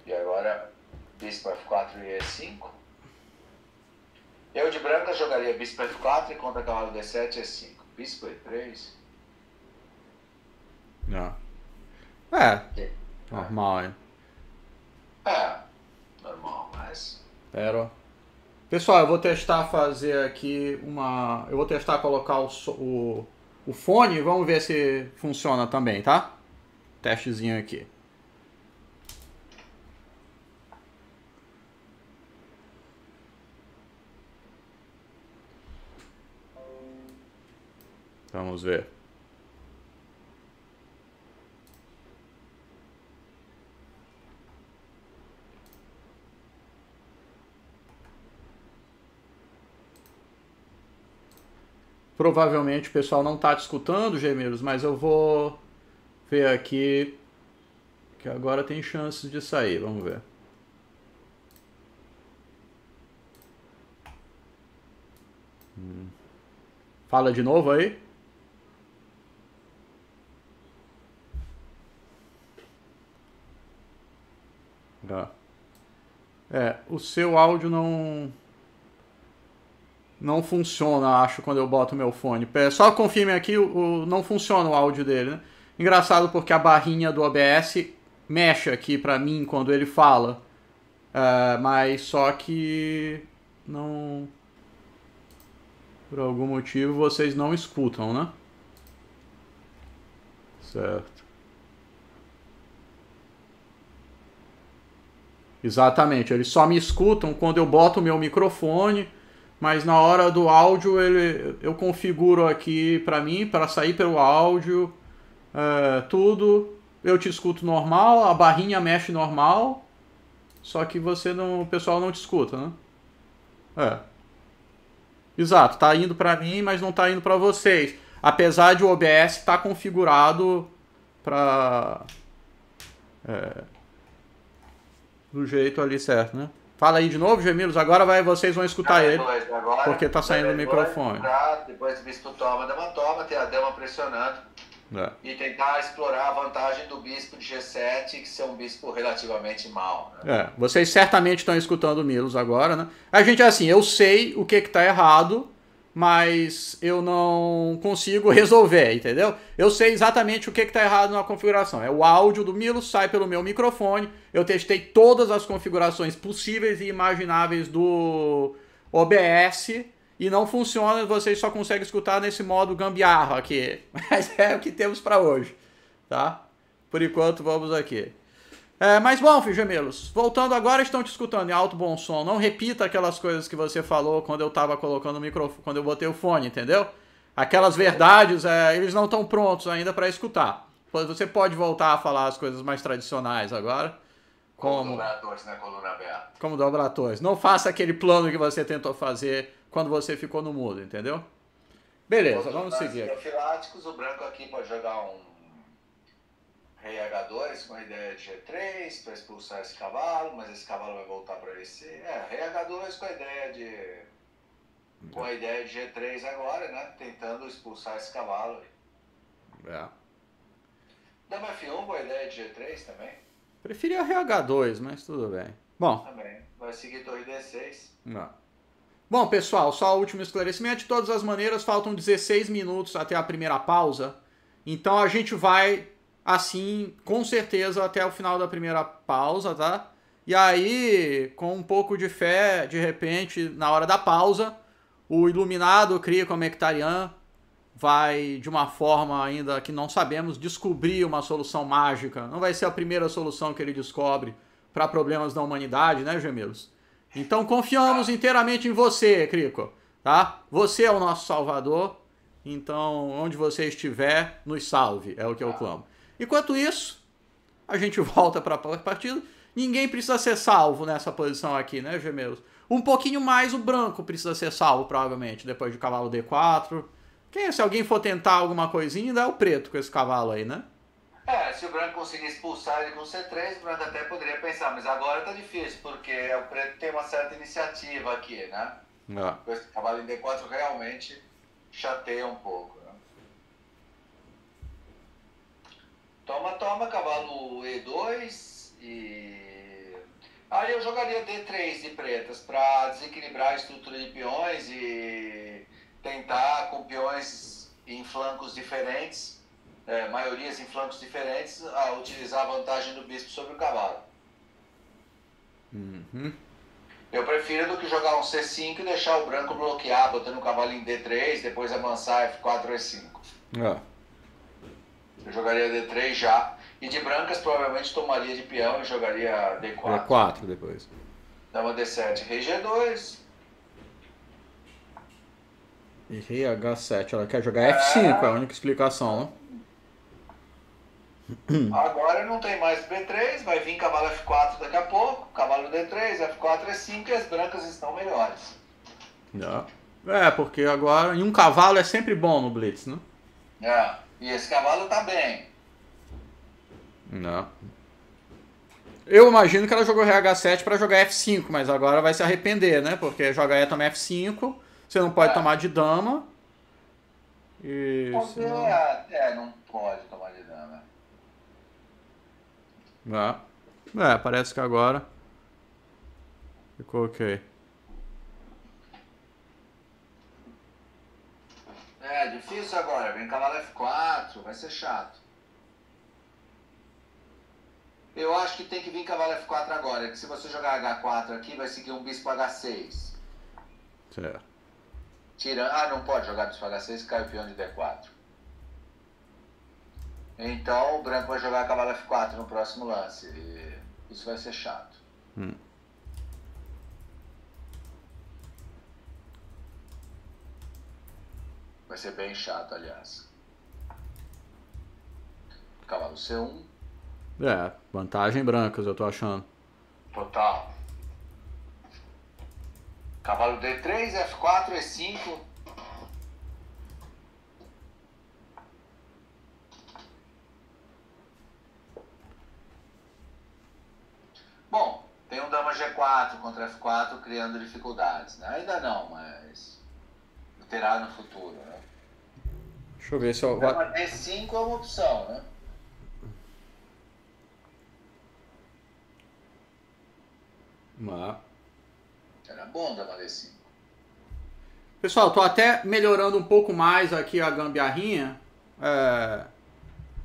E agora, Bispo F4 e E5. Eu de branca jogaria Bispo F4 e contra cavalo D7 E5. Bispo E3. Não. É, Normal, hein? É, normal, mas. Pera. Pessoal, eu vou testar fazer aqui uma. Eu vou testar colocar o, o, o fone. Vamos ver se funciona também, tá? Testezinho aqui. Vamos ver. Provavelmente o pessoal não está te escutando, Gemeiros, mas eu vou ver aqui que agora tem chances de sair. Vamos ver. Hum. Fala de novo aí. É, o seu áudio não não funciona, acho, quando eu boto meu fone. Só confirme aqui, o, o, não funciona o áudio dele, né? Engraçado porque a barrinha do OBS mexe aqui pra mim quando ele fala. É, mas só que não... Por algum motivo vocês não escutam, né? Certo. Exatamente, eles só me escutam quando eu boto o meu microfone, mas na hora do áudio ele, eu configuro aqui para mim, para sair pelo áudio, é, tudo. Eu te escuto normal, a barrinha mexe normal, só que você não, o pessoal não te escuta, né? É. Exato, tá indo para mim, mas não tá indo para vocês. Apesar de o OBS estar tá configurado para é, do jeito ali certo, né? Fala aí de novo, Gemilos. Agora vai, vocês vão escutar ele. Agora, porque tá saindo o microfone. depois o bispo toma, dama toma, tem a dama pressionando. É. E tentar explorar a vantagem do bispo de G7, que ser um bispo relativamente mal. Né? É, vocês certamente estão escutando o Milos agora, né? A gente, assim, eu sei o que, que tá errado, mas eu não consigo resolver, entendeu? Eu sei exatamente o que está errado na configuração. É o áudio do Milo, sai pelo meu microfone. Eu testei todas as configurações possíveis e imagináveis do OBS e não funciona. Vocês só conseguem escutar nesse modo gambiarra aqui. (laughs) Mas é o que temos para hoje, tá? Por enquanto, vamos aqui. É, mas bom, filhos gemelos, voltando agora, estão te escutando em alto bom som. Não repita aquelas coisas que você falou quando eu estava colocando o microfone, quando eu botei o fone, entendeu? Aquelas verdades, é, eles não estão prontos ainda para escutar. Você pode voltar a falar as coisas mais tradicionais agora. Como, dobradores na coluna aberta. Como dobradores. Não faça aquele plano que você tentou fazer quando você ficou no mudo, entendeu? Beleza, vamos seguir. Profiláticos, o branco aqui pode jogar um Rei H2 com a ideia de G3 para expulsar esse cavalo, mas esse cavalo vai voltar para EC. É, Rei H2 com a ideia de. Com a ideia de G3 agora, né? Tentando expulsar esse cavalo. É. Dama F1 com a ideia de G3 também. Preferia Rei H2, mas tudo bem. Bom. Também. Vai seguir torre D6. Não. Bom, pessoal, só o último esclarecimento. De todas as maneiras, faltam 16 minutos até a primeira pausa. Então a gente vai assim, com certeza, até o final da primeira pausa, tá? E aí, com um pouco de fé, de repente, na hora da pausa, o iluminado Crico Mectarian vai, de uma forma ainda que não sabemos, descobrir uma solução mágica. Não vai ser a primeira solução que ele descobre para problemas da humanidade, né, gemelos? Então confiamos inteiramente em você, Crico, tá? Você é o nosso salvador, então onde você estiver, nos salve, é o que eu clamo. Enquanto isso, a gente (laughs) volta para a partida. Ninguém precisa ser salvo nessa posição aqui, né, gemelos? Um pouquinho mais o branco precisa ser salvo, provavelmente, depois de cavalo D4. Quem, se alguém for tentar alguma coisinha, dá o preto com esse cavalo aí, né? É, se o branco conseguir expulsar ele com C3, o branco até poderia pensar, mas agora tá difícil, porque o preto tem uma certa iniciativa aqui, né? É. Esse cavalo em D4 realmente chateia um pouco. Toma, toma, cavalo E2 e. Aí eu jogaria D3 de pretas para desequilibrar a estrutura de peões e tentar com peões em flancos diferentes é, maiorias em flancos diferentes a utilizar a vantagem do bispo sobre o cavalo. Uhum. Eu prefiro do que jogar um C5 e deixar o branco bloquear, botando o cavalo em D3, depois avançar F4 E5. É. Eu jogaria D3 já. E de brancas provavelmente tomaria de peão e jogaria D4. D4 depois. Dama D7, rei G2. E rei H7. Ela quer jogar F5, é a única explicação, né? (clears throat) Agora não tem mais B3, vai vir cavalo F4 daqui a pouco, cavalo D3, F4 E5 e as brancas estão melhores. Não. É, porque agora em um cavalo é sempre bom no Blitz, né? É, e esse cavalo tá bem. Não. Eu imagino que ela jogou RH7 para jogar F5, mas agora vai se arrepender, né? Porque joga E toma F5, você não pode É. tomar de dama. E. senão- É, é, não pode tomar de dama. É. É, parece que agora. Ficou ok. É, difícil agora, vem cavalo F4, vai ser chato. Eu acho que tem que vir cavalo F4 agora, que se você jogar H4 aqui, vai seguir um bispo H6. Certo. Tira... Ah, não pode jogar bispo H6, cai o peão de D4. Então o branco vai jogar cavalo F4 no próximo lance. Isso vai ser chato. Hum. Vai ser bem chato, aliás. Cavalo C1. É, vantagem brancas, eu tô achando. Total. Cavalo D3, F4, E5. Bom, tem um dama G4 contra F4 criando dificuldades. Né? Ainda não, mas terá no futuro. Né? Deixa eu ver se eu. Dama D5 é uma opção, né? Ah. Era bom dama D5. Pessoal, tô até melhorando um pouco mais aqui a gambiarrinha. É,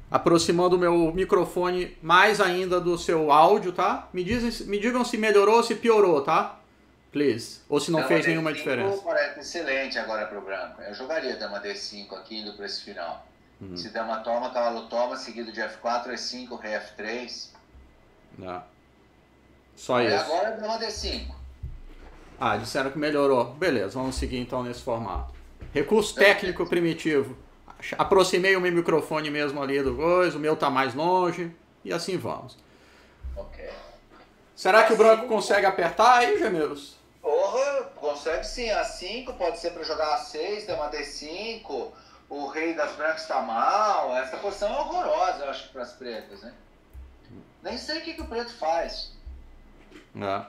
aproximando o meu microfone mais ainda do seu áudio, tá? Me, dizem, me digam se melhorou ou se piorou, tá? Please. Ou se não Dama fez nenhuma D5 diferença. Parece excelente agora pro branco. Eu jogaria dama D5 aqui indo para esse final. Uhum. Se dama toma, cavalo toma, seguido de F4, E5, rei F3. Não. Só E isso. agora dama D5. Ah, disseram que melhorou. Beleza, vamos seguir então nesse formato. Recurso técnico primitivo. Aproximei o meu microfone mesmo ali do coisa, o meu tá mais longe. E assim vamos. Ok. Será que o branco consegue apertar aí, Gemelos? Porra, consegue sim. A5 pode ser para jogar A6, dama D5. O rei das brancas tá mal. Essa posição é horrorosa, eu acho, para as pretas, né? Nem sei o que, que o preto faz. É.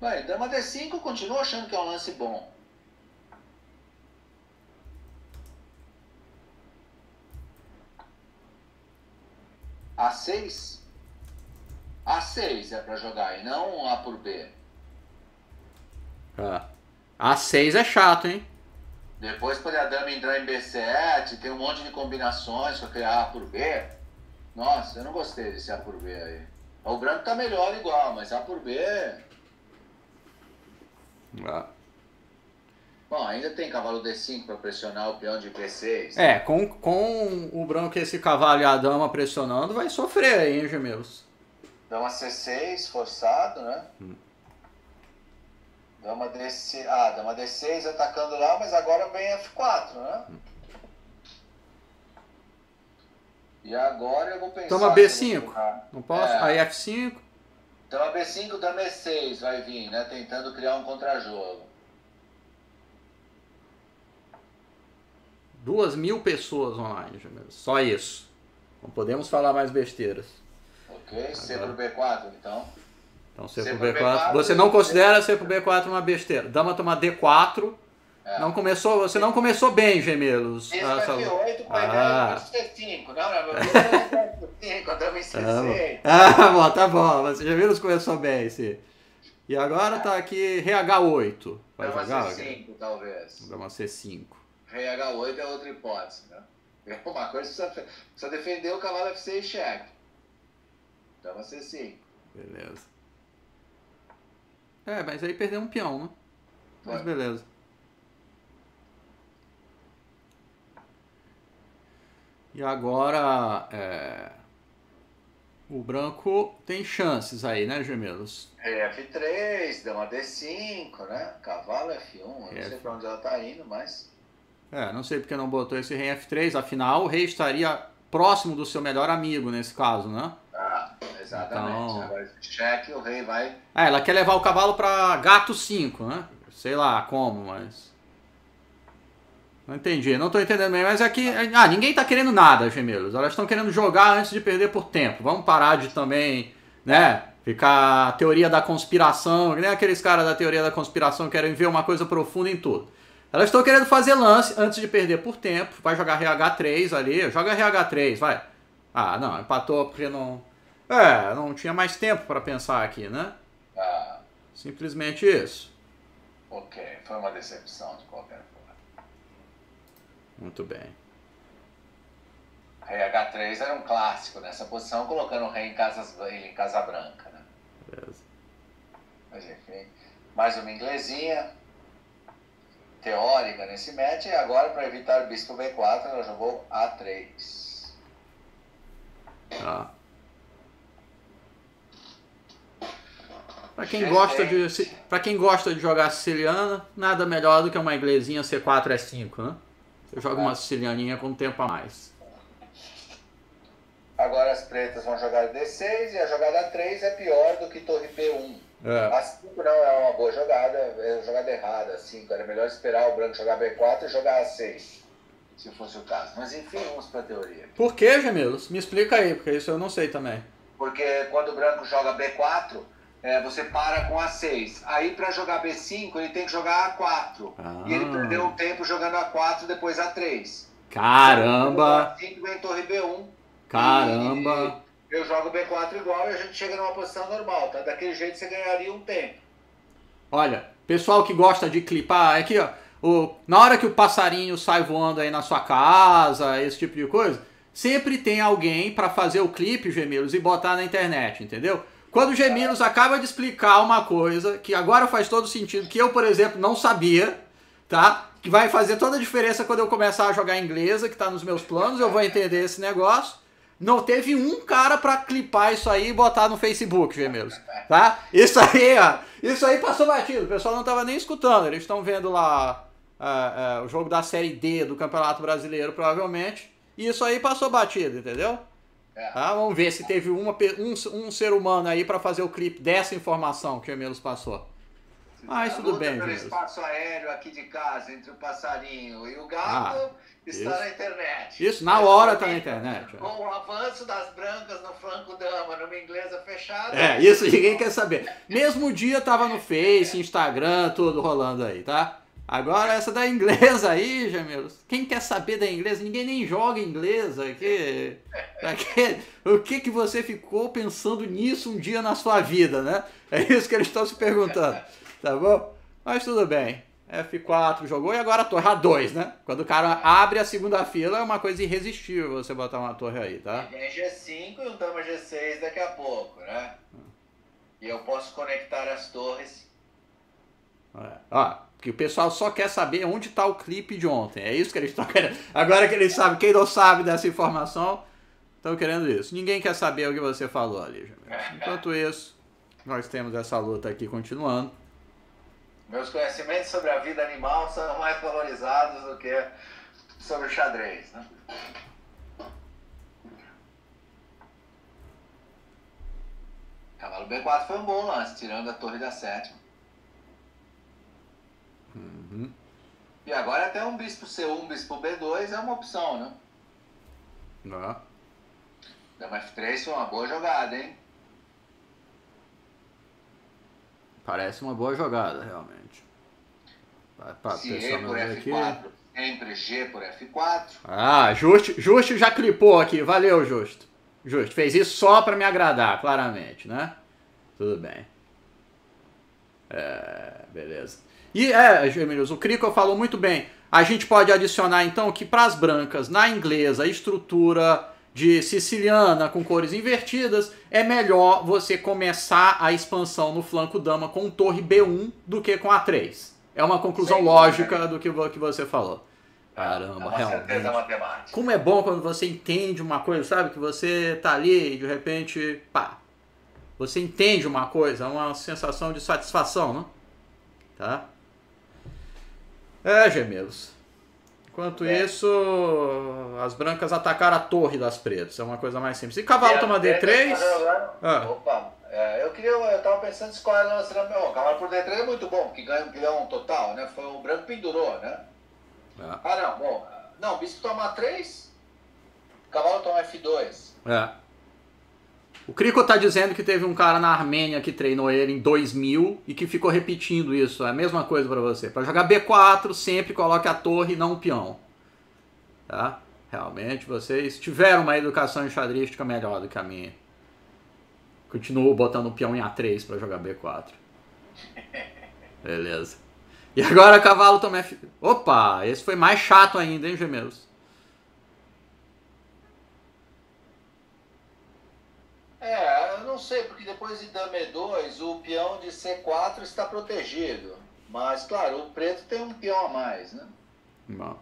Vai, dama D5 eu continuo achando que é um lance bom. A6? A6 é pra jogar e não A por B. é. A6 é chato, hein? Depois quando a dama entrar em B7, tem um monte de combinações com aquele A por B. Nossa, eu não gostei desse A por B aí. O branco tá melhor igual, mas A por B. É. Bom, ainda tem cavalo D5 para pressionar o peão de B6. É, com, com o branco e esse cavalo e a dama pressionando, vai sofrer aí, hein, Gemelos? Dama C6, forçado, né? Hum. Dama D6. Ah, dama D6 atacando lá, mas agora vem F4, né? E agora eu vou pensar. Toma se eu B5. vou jogar. Não posso? É. Aí F5. Dama B5, dama E6 vai vir, né? Tentando criar um contrajogo. Duas mil pessoas online. Só isso. Não podemos falar mais besteiras. Ok? C Agora. pro B4, então. Então C C pro pro B4. B4, Você não considera C pro B4 uma besteira. Dama tomar D4. É. Não começou, você não começou bem, Gemelos. Esse Ah, vai essa- F8 com Ah. ideia de C5. Não, não, meu filho é C5, a dama em Tá bom. C6. Ah, bom, tá bom. Mas Gemelos começou bem, sim. E agora tá aqui RH8. Vai Dama jogar? C5, talvez. Dama C5. Rei H8 é outra hipótese, né? É uma coisa que precisa, precisa defender o cavalo F6 cheque. Dama C5. Beleza. É, mas aí perdeu um peão, né? Mas Vai. beleza. E agora, é, o branco tem chances aí, né, gemelos? Rei F3, dama D5, né? Cavalo F1, eu não F. sei pra onde ela tá indo, mas. É, não sei porque não botou esse rei F3, afinal o rei estaria próximo do seu melhor amigo nesse caso, né? Exatamente. Então- Agora cheque, o rei vai. Ah, ela quer levar o cavalo pra gato 5, né? Sei lá como, mas. Não entendi, não tô entendendo bem, mas aqui. Ah, ninguém tá querendo nada, gemelos. Elas estão querendo jogar antes de perder por tempo. Vamos parar de também, né? Ficar a teoria da conspiração, que nem aqueles caras da teoria da conspiração que querem ver uma coisa profunda em tudo. Elas estão querendo fazer lance antes de perder por tempo. Vai jogar RH3 ali, joga RH3, vai. Ah, não, empatou porque não. É, não tinha mais tempo para pensar aqui, né? Ah, Simplesmente isso. ok. Foi uma decepção de qualquer forma. Muito bem. Rei H3 era um clássico nessa posição, colocando o rei em, casas, em Casa Branca, né? Beleza. Mas enfim, mais uma inglesinha teórica nesse match. E agora, para evitar o bispo B4, ela jogou A3. Tá. Pra quem, gosta de, quem gosta de jogar siciliana, nada melhor do que uma inglesinha C4 E5, né? Você joga uma sicilianinha com tempo a mais. Agora as pretas vão jogar D6 e a jogada 3 é pior do que torre B1. É. A 5 não é uma boa jogada, é uma jogada errada. A 5 era melhor esperar o branco jogar B4 e jogar A6, se fosse o caso. Mas enfim, vamos para a teoria. Por que, Gemelos? Me explica aí, porque isso eu não sei também. Porque quando o branco joga B4, é, você para com A6. Aí para jogar B5, ele tem que jogar A4. Ah. E ele perdeu um tempo jogando A4, depois A3. Caramba! A5 vem torre B1. Caramba! Eu jogo B4 igual e a gente chega numa posição normal. Tá? Daquele jeito você ganharia um tempo. Olha, pessoal que gosta de clipar, aqui ó, o, na hora que o passarinho sai voando aí na sua casa, esse tipo de coisa, sempre tem alguém para fazer o clipe, Gemilos, e botar na internet, entendeu? Quando o Gemilos acaba de explicar uma coisa que agora faz todo sentido, que eu, por exemplo, não sabia, tá? Que vai fazer toda a diferença quando eu começar a jogar inglesa, que tá nos meus planos, eu vou entender esse negócio. Não teve um cara pra clipar isso aí e botar no Facebook, gemelos. Tá? Isso aí, ó. Isso aí passou batido. O pessoal não tava nem escutando. Eles estão vendo lá ah, ah, o jogo da Série D do Campeonato Brasileiro, provavelmente. E isso aí passou batido, entendeu? É. Tá? Vamos ver se teve uma, um, um ser humano aí pra fazer o clipe dessa informação que o Gemelos passou. Mas A tudo bem, pelo espaço aéreo aqui de casa, entre o passarinho e o gato, Ah, está isso. na internet. Isso na hora tá na internet. ó. Com o avanço das brancas no flanco dama, numa inglesa fechada. É, isso ninguém quer saber. Mesmo dia tava no Face, Instagram, tudo rolando aí, tá? Agora essa da inglesa aí, Jamelos. Quem quer saber da inglesa? Ninguém nem joga inglês aqui. Pra quê? O que que você ficou pensando nisso um dia na sua vida, né? É isso que eles estão se perguntando, tá bom? Mas tudo bem. F4 jogou e agora a torre A2, né? Quando o cara abre a segunda fila é uma coisa irresistível você botar uma torre aí, tá? Vem G5 e um dama G6 daqui a pouco, né? E eu posso conectar as torres. É. Ó, que o pessoal só quer saber onde tá o clipe de ontem. É isso que eles estão querendo. Agora que eles sabem, quem não sabe dessa informação, estão querendo isso. Ninguém quer saber o que você falou ali. Enquanto isso, nós temos essa luta aqui continuando. Meus conhecimentos sobre a vida animal são mais valorizados do que sobre o xadrez, né? Cavalo B4 foi um bom lance, tirando a torre da sétima. Uhum. E agora até um bispo C1, bispo B2 é uma opção, né? Ó. Dama F3 foi uma boa jogada, hein? Parece uma boa jogada, realmente. Vai pra Se E por ver aqui. F4, sempre G por F4. Ah, Justo, Justo já clipou aqui. Valeu, Justo. Justo. Fez isso só pra me agradar, claramente, né? Tudo bem. É, beleza. E é, Geminius, o Crico falou muito bem. A gente pode adicionar então que para as brancas, na inglesa, a estrutura de siciliana com cores invertidas, é melhor você começar a expansão no flanco dama com torre B1 do que com A3. É uma conclusão Sem lógica dúvida. do que, que você falou. Caramba, é realmente. matemática. Como é bom quando você entende uma coisa, sabe? Que você tá ali e de repente, pá, você entende uma coisa, é uma sensação de satisfação, não? Tá? É, gemelos. Enquanto é. isso, as brancas atacaram a torre das pretas. É uma coisa mais simples. E cavalo toma D3. Ah. Opa, é, eu queria. Eu tava pensando se qual era o cavalo por D3 é muito bom, porque ganha um pilhão total, né? Foi o branco pendurou, né? É. Ah, não, bom. Não, bispo toma 3, cavalo toma F2. É. O Crico tá dizendo que teve um cara na Armênia que treinou ele em 2000 e que ficou repetindo isso. É a mesma coisa para você. Para jogar B4, sempre coloque a torre e não o peão. Tá? Realmente vocês tiveram uma educação enxadrística melhor do que a minha. Continuo botando o peão em A3 para jogar B4. Beleza. E agora cavalo também. Opa, esse foi mais chato ainda, hein, gemelos? É, eu não sei, porque depois de dama E2, o peão de C4 está protegido. Mas, claro, o preto tem um peão a mais, né? Bom.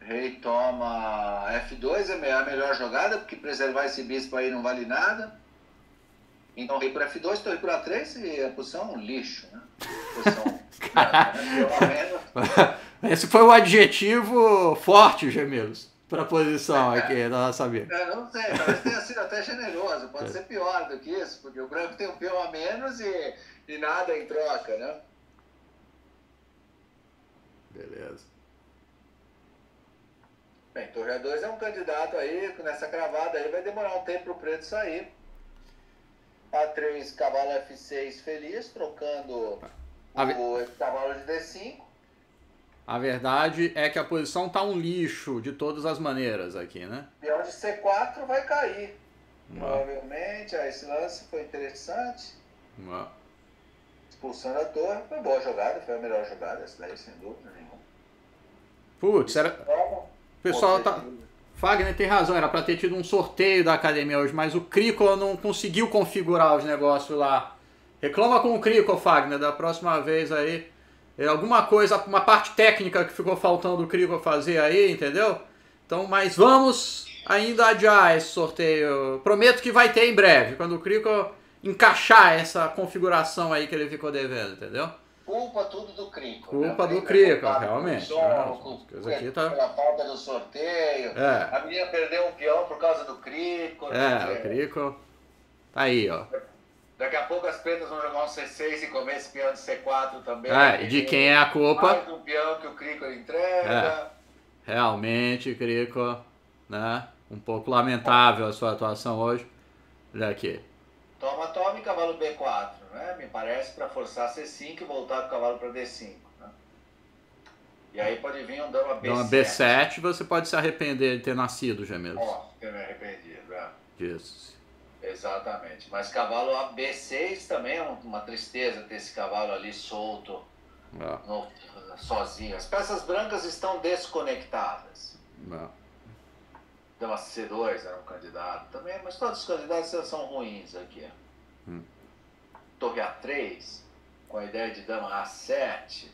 Rei toma F2 é a melhor jogada, porque preservar esse bispo aí não vale nada. Então, rei por F2, torre por A3 e a posição é um lixo, né? Posição, (laughs) né? Esse foi o adjetivo forte, gemelos para a posição aqui nossa vida. Eu não sei, talvez tenha sido até generoso. Pode ser pior do que isso, porque o branco tem um peão a menos e, e nada em troca, né? Beleza. Bem, Torre 2 é um candidato aí, nessa cravada aí vai demorar um tempo para o preto sair. A3, cavalo F6 feliz, trocando a... o cavalo de D5. A verdade é que a posição tá um lixo de todas as maneiras aqui, né? Peão de C4 vai cair. Provavelmente, ah, esse lance foi interessante. Ah. Expulsando a torre, foi boa jogada, foi a melhor jogada, essa daí, sem dúvida nenhuma. Putz, era. O pessoal tá. Fagner tem razão, era para ter tido um sorteio da academia hoje, mas o Crico não conseguiu configurar os negócios lá. Reclama com o Crico, Fagner, da próxima vez aí é alguma coisa, uma parte técnica que ficou faltando o Crico fazer aí, entendeu? Então, mas vamos ainda adiar esse sorteio. Prometo que vai ter em breve, quando o Crico encaixar essa configuração aí que ele ficou devendo, entendeu? Culpa tudo do Crico. Culpa né? do Crico, realmente. Som, é, aqui tá... Pela falta do sorteio. É. A menina perdeu um peão por causa do Crico. É, né? o Crico. Tá aí, ó. Daqui a pouco as pretas vão jogar um C6 e comer esse peão de C4 também. É, e de quem é a culpa? Mais um peão que o Crico entrega. É, realmente, Crico, né? Um pouco lamentável a sua atuação hoje. Olha aqui. Toma, toma e cavalo B4, né? Me parece para forçar C5 e voltar com o cavalo para D5. Né? E aí pode vir um dama B7. Dama B7 você pode se arrepender de ter nascido já mesmo. Posso ter me arrependido, é. Isso. Exatamente. Mas cavalo AB6 também é uma tristeza ter esse cavalo ali solto, é. no, sozinho. As peças brancas estão desconectadas. É. Dama C2 era um candidato também, mas todos os candidatos são ruins aqui. Hum. Torre A3, com a ideia de dama A7.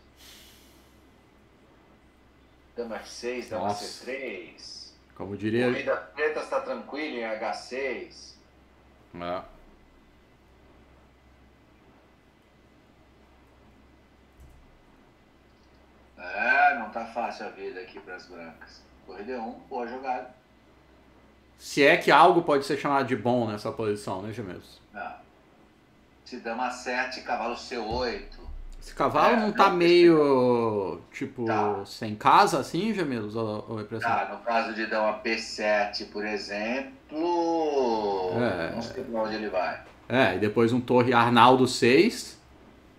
Dama F6, dama Nossa. C3. Como diria. Corrida preta está tranquila em H6. É. É, não tá fácil a vida aqui para as brancas. Corrida 1, boa jogada. Se é que algo pode ser chamado de bom nessa posição, né, Gemelos? Não. Se dama 7, cavalo C8. Esse cavalo é, não tá não, meio, tipo, tá. sem casa assim, Gemelos? Ou, ou é tá, no caso de dama P7, por exemplo, é. não sei pra onde ele vai. É, e depois um torre Arnaldo 6,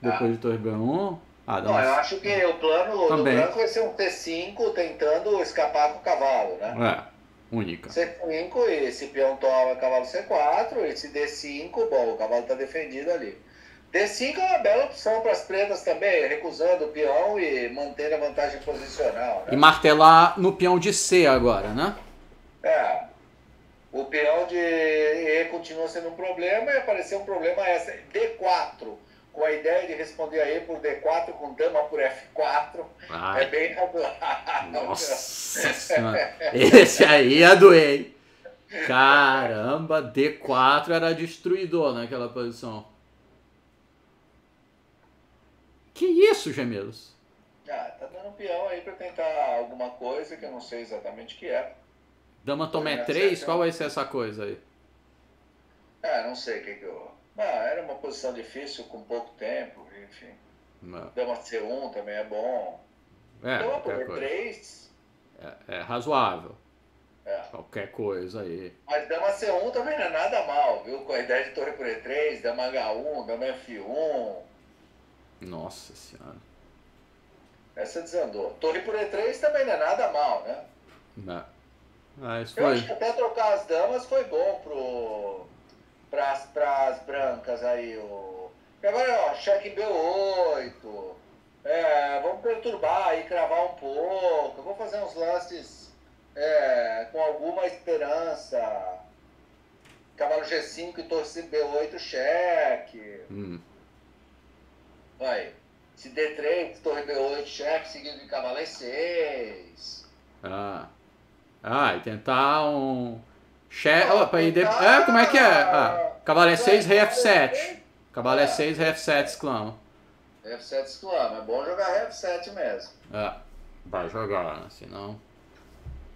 depois ah. de torre B1. Ah, não, eu acho que o plano Também. do branco vai ser um T5 tentando escapar com o cavalo, né? É, única. C5 e esse peão toma cavalo C4, esse D5, bom, o cavalo tá defendido ali. D5 é uma bela opção para as pretas também, recusando o peão e mantendo a vantagem posicional. Né? E martelar no peão de C agora, né? É. O peão de E continua sendo um problema e apareceu um problema essa. D4, com a ideia de responder a E por D4 com dama por F4. Ai. É bem razoável. Nossa senhora. Esse aí ia doer, hein? Caramba, D4 era destruidor naquela posição. Que isso, gemelos? Ah, tá dando peão aí pra tentar alguma coisa que eu não sei exatamente o que é. Dama tomé 3? Qual vai ser essa coisa aí? Ah, não sei o que que eu... Ah, era uma posição difícil com pouco tempo, enfim. Não. Dama C1 também é bom. É, Dama por E3... É, é razoável. É. Qualquer coisa aí. Mas dama C1 também não é nada mal, viu? Com a ideia de torre por E3, dama H1, dama F1. Nossa senhora. Essa desandou. Torre por E3 também não é nada mal, né? Não. Ah, isso Eu acho que até trocar as damas foi bom pro, pras, pras brancas aí. O... E agora, ó, cheque B8. É, vamos perturbar aí, cravar um pouco. Vou fazer uns lances é, com alguma esperança. Cavalo G5 e torre B8, cheque. Hum. Aí. Se D3, torre B8, cheque, seguido de cavalo E6. Ah. Ah, e tentar um. Chefe. Ah, Opa, tentar... É, como é que é? Ah, cavalo E6, rei F7. Cavalo é. E6, rei F7 exclama. F7 exclama. É bom jogar rei F7 mesmo. É. Vai jogar, senão.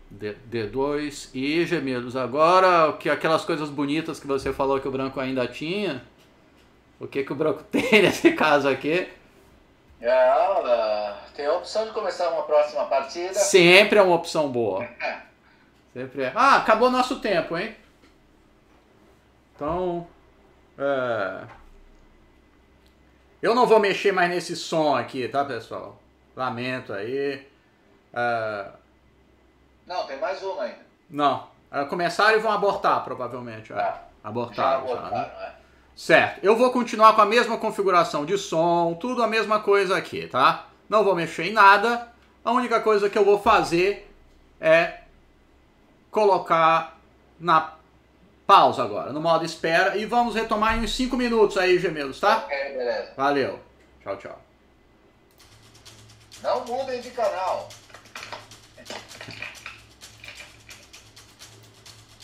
D, D2 e gemidos. Agora, que aquelas coisas bonitas que você falou que o branco ainda tinha. O que, que o branco (laughs) tem nesse caso aqui? É, tem a opção de começar uma próxima partida. Sempre é uma opção boa. (laughs) Sempre é. Ah, acabou nosso tempo, hein? Então. É... Eu não vou mexer mais nesse som aqui, tá, pessoal? Lamento aí. É... Não, tem mais uma ainda. Não. Começaram e vão abortar, provavelmente. É. Ah, abortaram. Já abortaram, já, né? é. Certo, eu vou continuar com a mesma configuração de som, tudo a mesma coisa aqui, tá? Não vou mexer em nada, a única coisa que eu vou fazer é colocar na pausa agora, no modo espera, e vamos retomar em uns 5 minutos aí, gemelos, tá? Ok, beleza. Valeu. Tchau, tchau. Não mudem de canal.